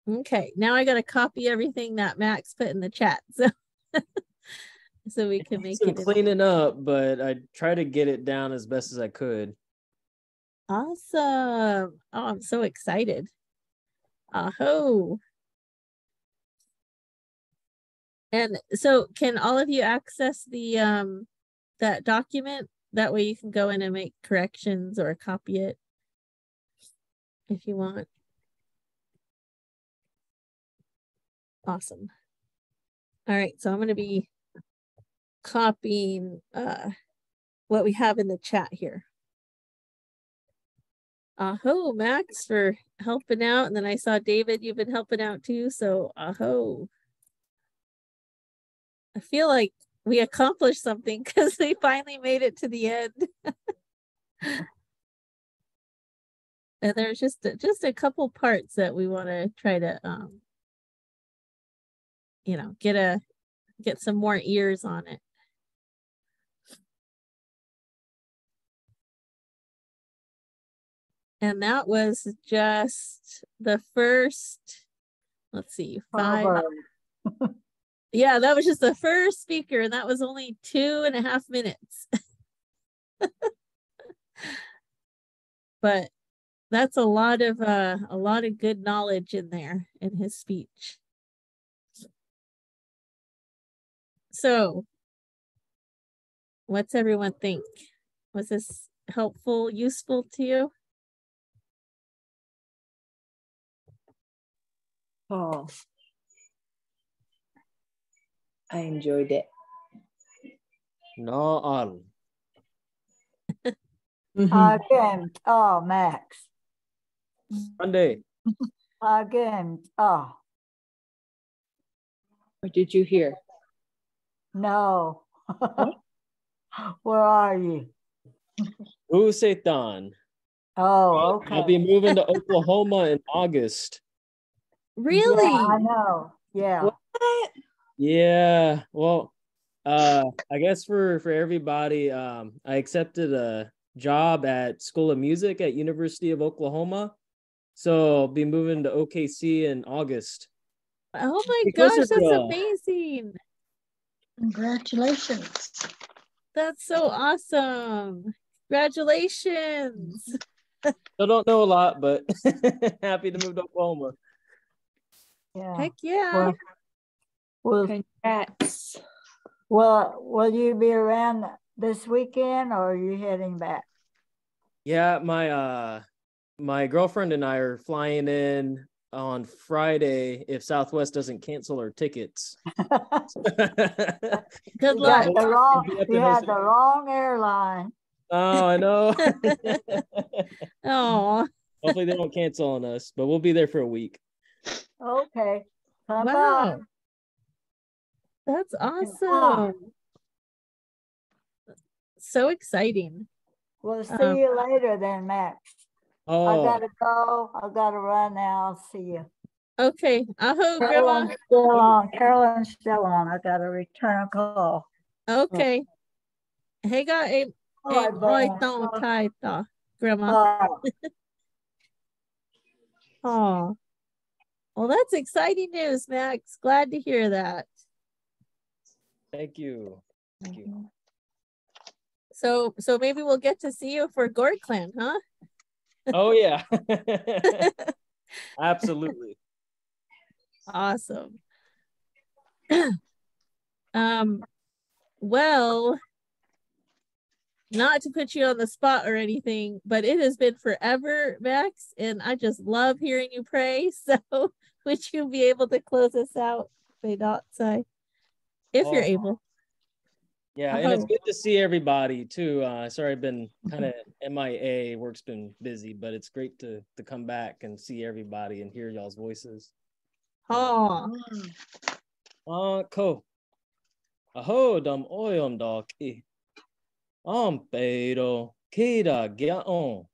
Okay, now I gotta copy everything that Max put in the chat. So *laughs* so we can make Some it in- cleaning up, but I try to get it down as best as I could. awesome. Oh, I'm so excited. Aho. And so can all of you access the um that document? That way you can go in and make corrections or copy it if you want. Awesome. All right, so I'm going to be copying uh what we have in the chat here. Aho, Max, for helping out. And then I saw David, you've been helping out too. So, aho. I feel like we accomplished something *laughs* because we finally made it to the end. *laughs* and there's just just a couple parts that we want to try to um you know get a get some more ears on it. And that was just the first let's see five. *laughs* Yeah that was just the first speaker and that was only two and a half minutes. *laughs* But that's a lot of uh a lot of good knowledge in there in his speech so what's everyone think was this helpful useful to you Oh, I enjoyed it. No all. *laughs* Again, oh, Max. Sunday. *laughs* Again, oh, What did you hear? No. *laughs* Where are you? Usetan. Oh, okay. I'll be moving to Oklahoma in August. really Yeah, I know. Yeah. What? Yeah. Well, uh, I guess for for everybody, um, I accepted a job at School of Music at University of Oklahoma. So I'll be moving to OKC in August. Oh my Because gosh, that's the- amazing. Congratulations. That's so awesome. Congratulations. Still don't know a lot, but *laughs* happy to move to Oklahoma. Yeah. Heck yeah. Well, will, Congrats. Well, will you be around this weekend or are you heading back? Yeah, my uh my girlfriend and I are flying in on Friday if Southwest doesn't cancel our tickets. *laughs* *laughs* Good You luck. got the wrong, We you host had the wrong airline. oh, I know. *laughs* Oh, Hopefully they don't cancel on us, but we'll be there for a week. Okay. Come wow. on. That's awesome. So exciting. We'll see Um, you later then, Max. I Oh, gotta go. I gotta run now. I'll see you. Okay. Aho, Grandma. Carolyn's still on. Carolyn's still on. I gotta return a call. Okay. Hey, got a All right, a Brian. don't tie Grandma. Uh, Oh, *laughs* well, that's exciting news, Max. Glad to hear that. thank you. Thank you. So, so maybe we'll get to see you for Gourd Clan, huh? Oh yeah. *laughs* Absolutely. Awesome. *clears throat* um, well, not to put you on the spot or anything, but it has been forever, Max, and I just love hearing you pray. *laughs* So, would you be able to close us out, Vedatsai, if you're Oh. able? Yeah, and it's good to see everybody too. Uh, sorry, I've been kind of MIA. Work's been busy, but it's great to to come back and see everybody and hear y'all's voices. Oh, Ah, ko. Aho dam oyom dok i. Am pero kida gyaon.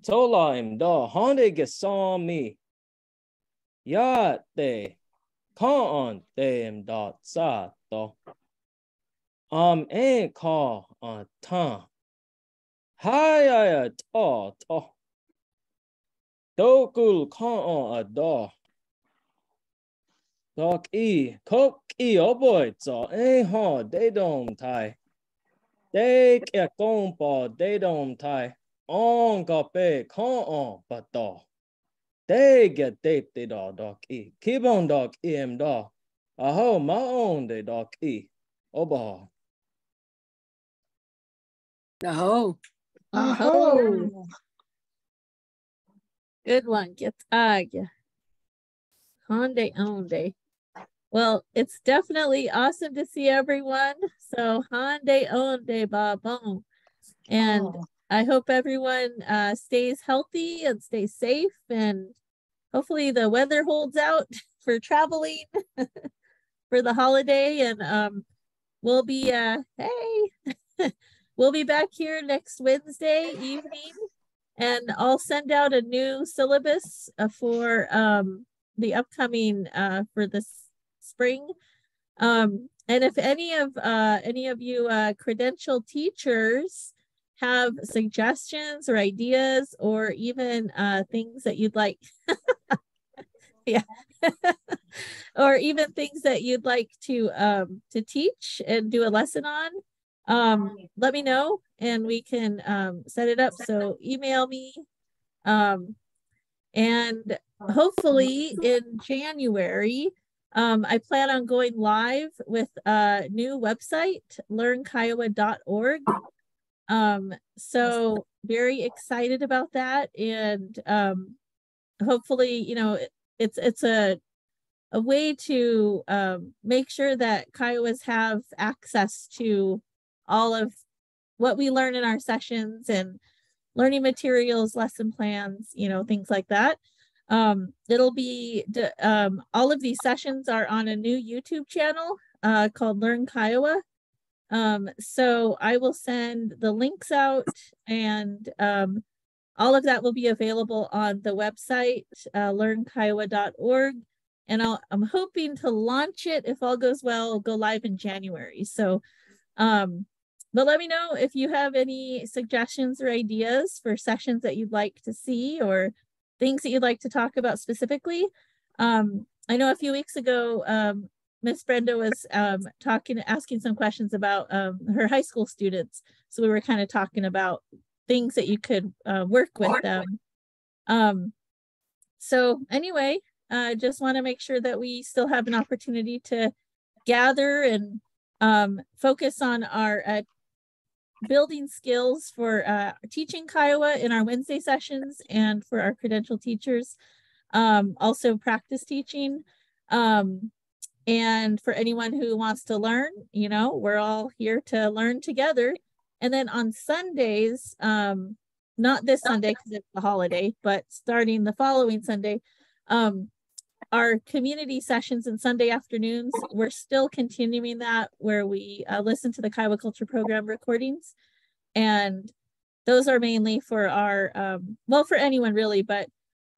Tolaim da honde gesami. Ya te. Kan te im dot sa to. Am en ka an tan. Hai ai to to. Dokul kan a da. Dok i kok i oboy so eh ha de dom tai. De ke kong pa de dom tai. On ka pe kan on pa da. De get de de da dok i. Keep on dok em da. Aho ma on de dok i. Oba. No. Aho. Good one. Get ag. Hyundai Onde. Well, it's definitely awesome to see everyone. So Hyundai Onde Babon. And Oh. I hope everyone uh, stays healthy and stays safe and hopefully the weather holds out *laughs* for traveling *laughs* for the holiday and um we'll be uh hey *laughs* we'll be back here next Wednesday evening and I'll send out a new syllabus uh, for um the upcoming uh for this spring. Um and if any of uh any of you uh credential teachers have suggestions or ideas or even uh things that you'd like *laughs* yeah. *laughs* Or even things that you'd like to um to teach and do a lesson on um let me know and we can um set it up. So email me um and hopefully in january um i plan on going live with a new website learnkiowa.org um so very excited about that and um hopefully you know it- it's it's a a way to um, make sure that Kiowas have access to all of what we learn in our sessions and learning materials, lesson plans, you know, things like that. Um, it'll be um, all of these sessions are on a new YouTube channel uh, called Learn Kiowa. Um, so I will send the links out and um, all of that will be available on the website, uh, learnkiowa.org. And I'll, I'm hoping to launch it if all goes well, go live in January. So, um, but let me know if you have any suggestions or ideas for sessions that you'd like to see or things that you'd like to talk about specifically. Um, I know a few weeks ago, um, Miss Brenda was um, talking, asking some questions about um, her high school students. So we were kind of talking about things that you could uh, work with them. Um, so anyway, I uh, just want to make sure that we still have an opportunity to gather and um, focus on our uh, building skills for uh, teaching Kiowa in our Wednesday sessions and for our credential teachers. Um, also practice teaching. Um, and for anyone who wants to learn, you know, we're all here to learn together. And then on Sundays, um, not this Sunday because it's a holiday, but starting the following Sunday, um, our community sessions and Sunday afternoons, we're still continuing that where we uh, listen to the Kiowa Culture Program recordings. And those are mainly for our, um, well, for anyone really, but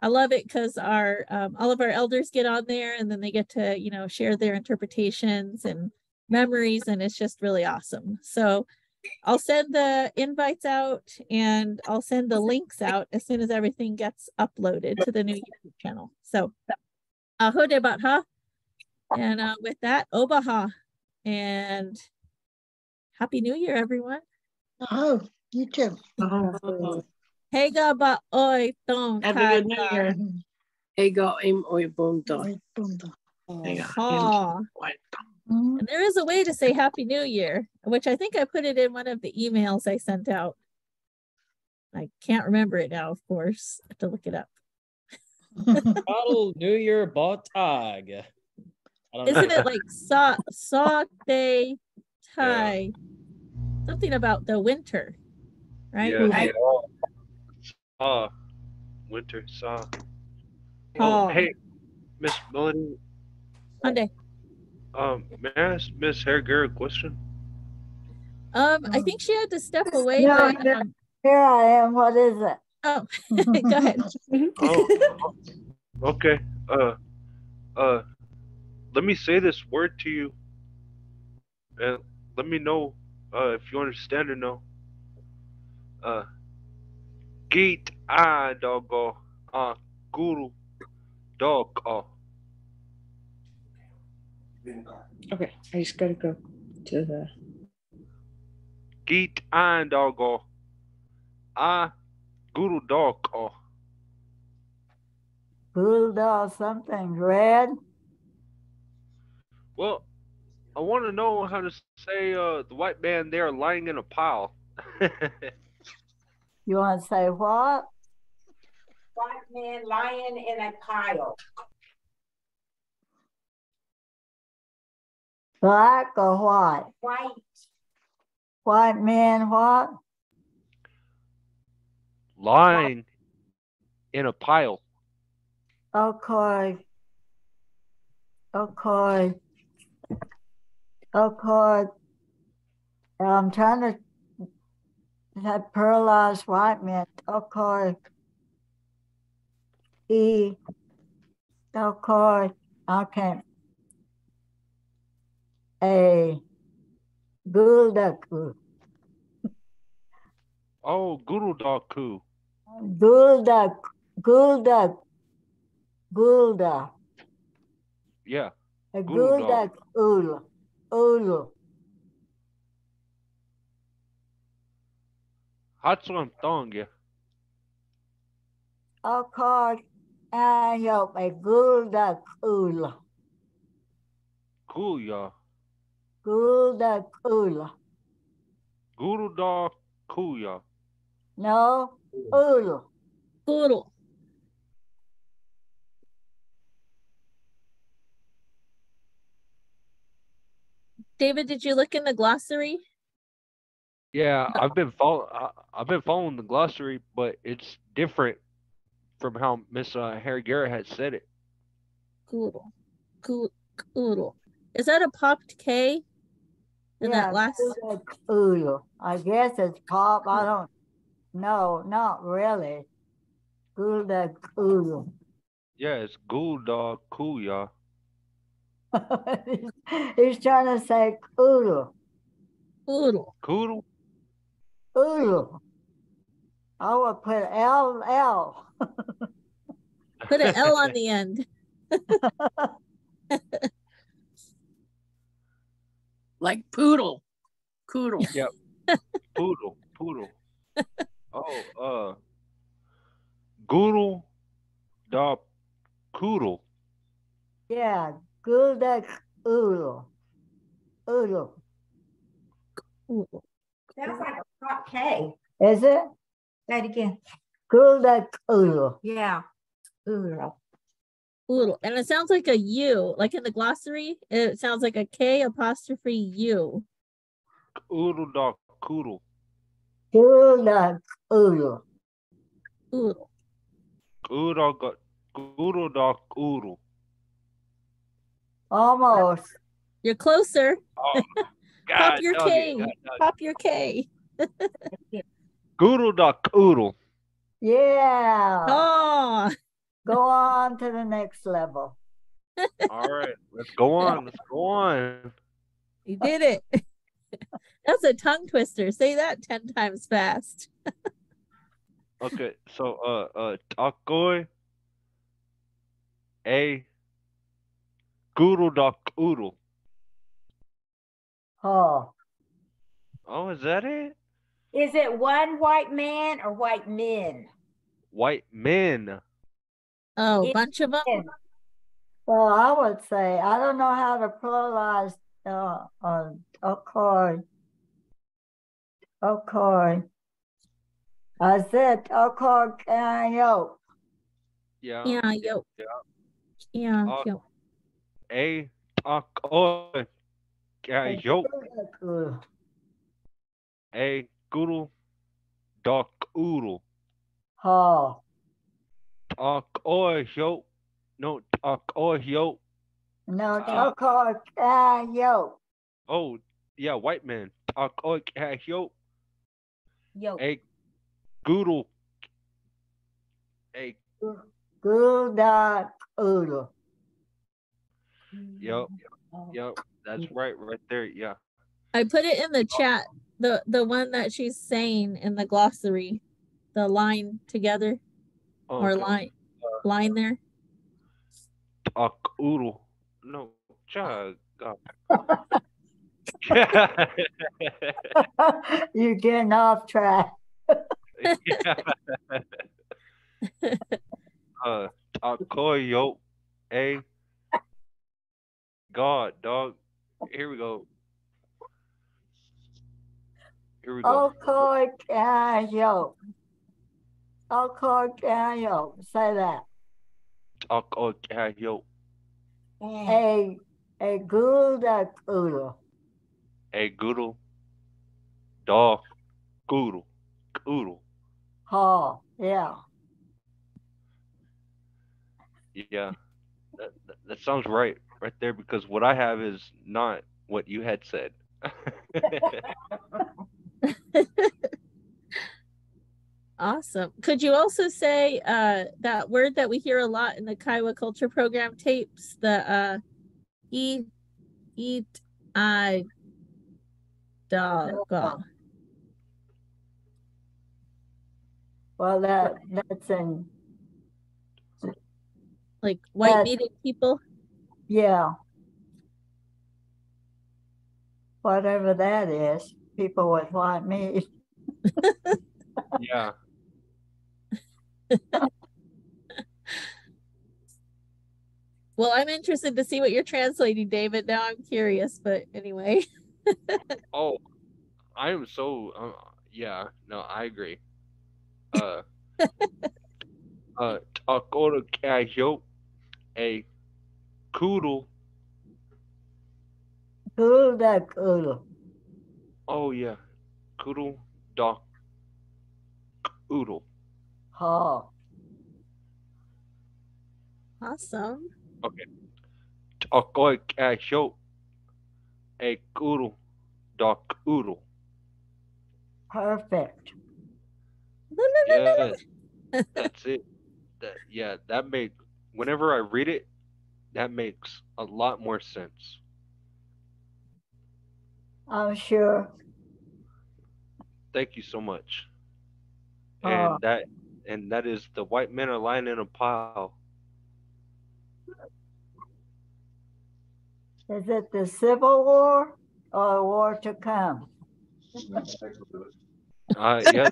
I love it because our um, all of our elders get on there and then they get to you know share their interpretations and memories and it's just really awesome. So I'll send the invites out and I'll send the links out as soon as everything gets uploaded to the new YouTube channel. So Ahode Batha. And uh, with that, Obaha. And Happy New Year, everyone. Oh, you too. Oh. Hega ba oi tong Have a good New Year. Ego im oi bunto. Aw. And there is a way to say Happy New Year, which I think I put it in one of the emails I sent out. I can't remember it now, of course. I have to look it up. Bottle New Year Botag. Isn't it like sa saute tai? Something about the winter, right? Yeah, I- saw winter saw. Oh. Oh, hey, Miss Melody. Monday. Um, may I ask Miss Harriger a question? Um, I think she had to step away. No, but, um, Here I am. What is it? Oh, *laughs* go ahead. Oh, *laughs* okay. Uh, uh, let me say this word to you, and let me know uh, if you understand or no. Uh, gate ah doggo ah guru dog oh. Okay, I just gotta go to the. Gate ah doggo ah guru dog oh. Bulldog something red. Well, I want to know how to say uh, the white man there lying in a pile. *laughs* You want to say what? White man lying in a pile. Black or white? White. White man what? Lying in a pile. Okay. Okay. Okay. I'm trying to that paralyzed white man. Okay. E. Okay. Okay. A. Guldaku. Oh, Guru Daku. Guldak. Guldak. Gulda. Yeah. A Guldak. Guldak ul. Ulu. Hatsuan Tonga. Okay. Ayop a Gulda ul. Kuya. Gulda ul. Guru Dakuya. No. Ulu. Poodle. David, did you look in the glossary? Yeah, I've been follow I, I've been following the glossary, but it's different from how Miss uh, Harry Garrett had said it. Poodle. Coo- Poodle. Is that a popped K? In Yeah, that last Guldak. I guess it's pop. I don't. No, not really. Guldak ulu. Yeah, it's Guru Dakuya. *laughs* He's trying to say ulu. Poodle. Kuru. Ulu. I would put L L. Put an L on *laughs* the end. *laughs* like poodle, poodle. Yep. Poodle, poodle. Oh, uh, Goodle, da Poodle. Yeah, Gulda Oodle. Oodle. Sounds like a hot K. Is it? Say it again. Gulda Oodle. Yeah. Oodle. Oodle. And it sounds like a U, like in the glossary, it sounds like a K apostrophe U. Oodle, da Coodle. Gulda Oodle. Oodle. Oodle, got Goodle, da Oodle. Almost. You're closer. Oh, *laughs* Pop your K. God dog it. Pop your K. Goodle, da Oodle. Yeah. Oh, Go on to the next level. All right, let's go on. Let's go on. you did it. *laughs* That's a tongue twister. Say that 10 times fast. *laughs* Okay, so uh uh takoy a goodle da oodle. Oh. Oh, is that it? Is it one white man or white men? White men. Oh, It- bunch of them. Well, I would say, I don't know how to pluralize uh, on Okoy. Okoy. I said Okoy Kanyo. Yeah. Yeah, yo. Yeah. Yeah, Uh, yo. A takoy ga yo a goodle da oodle. Oh, Takoy yo. No takoy yo. no, Uh, Okoy Kanyo. Oh, yeah, white man. Takoy ga yo. Yo. A goodle. A Gulda Oodle. Yep. Mm-hmm. Yep. That's right, right there. Yeah. I put it in the chat. The the one that she's saying in the glossary, the line together Oh, or okay. line uh, line there. Takoodle. No, chug. *laughs* *laughs* You're getting off track. *laughs* uh, Takoyo. A. God, dog. Here we go. Here we go. Okoy Kanyo. Okoy Kanyo. Say that. Takoyo. A a Gulda Oodle. A goodle. Dog. Goodle. Goodle. Oh, yeah. Yeah. That, that, that sounds right, right there, because what I have is not what you had said. *laughs* Awesome. Could you also say uh that word that we hear a lot in the Kiowa culture program tapes, the uh eat eat I dog. Well, that that's in Like white That- meeting people. yeah. Whatever that is, people with white meat. yeah. *laughs* Well, I'm interested to see what you're translating, David. Now I'm curious, but anyway. *laughs* *laughs* Oh, I am so uh, yeah. No, I agree. Uh, uh, Takota Kayo, a Koodle. Gulda Oodle. Oh yeah, Koodle Doc Oodle. Oh, Awesome. Okay. Takoi Kayo, a Koodle Doc Oodle. perfect. Yes, that's it. That yeah, that make whenever I read it, that makes a lot more sense. I'm sure. Thank you so much. Uh, And that and that is the white men are lying in a pile. Is it the Civil War or a war to come? Uh, yeah,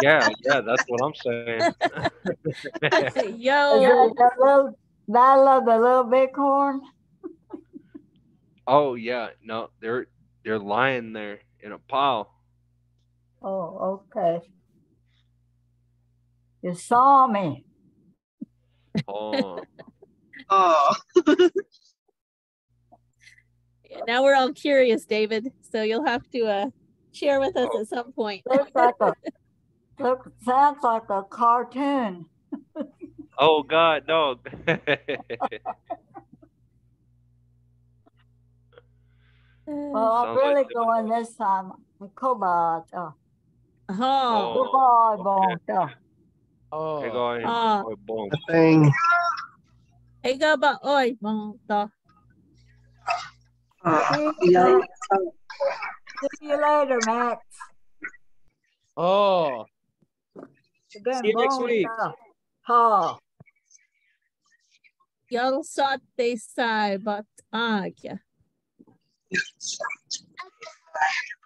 yeah, yeah. That's what I'm saying. *laughs* Is Yo, it the little Battle of the Little Bighorn? oh yeah, no, they're they're lying there in a pile. Oh, okay. You saw me. Oh, *laughs* Oh, *laughs* *laughs* now we're all curious, David. So you'll have to uh share with us at some point. Looks *laughs* like a look sounds like a cartoon. *laughs* oh God, no. Well, I'm Sounds like really the- going this time. Cobalt. Oh, Oh, goodbye, okay. Oh. Hey, Oh, guys. Ah. Oh, boom. thing. hey, go ba oi, mong to. Uh. See you later, Max. oh, Again, See you next Bon, week. uh, Ha. Y'all saw they say, but ah, yeah. *laughs*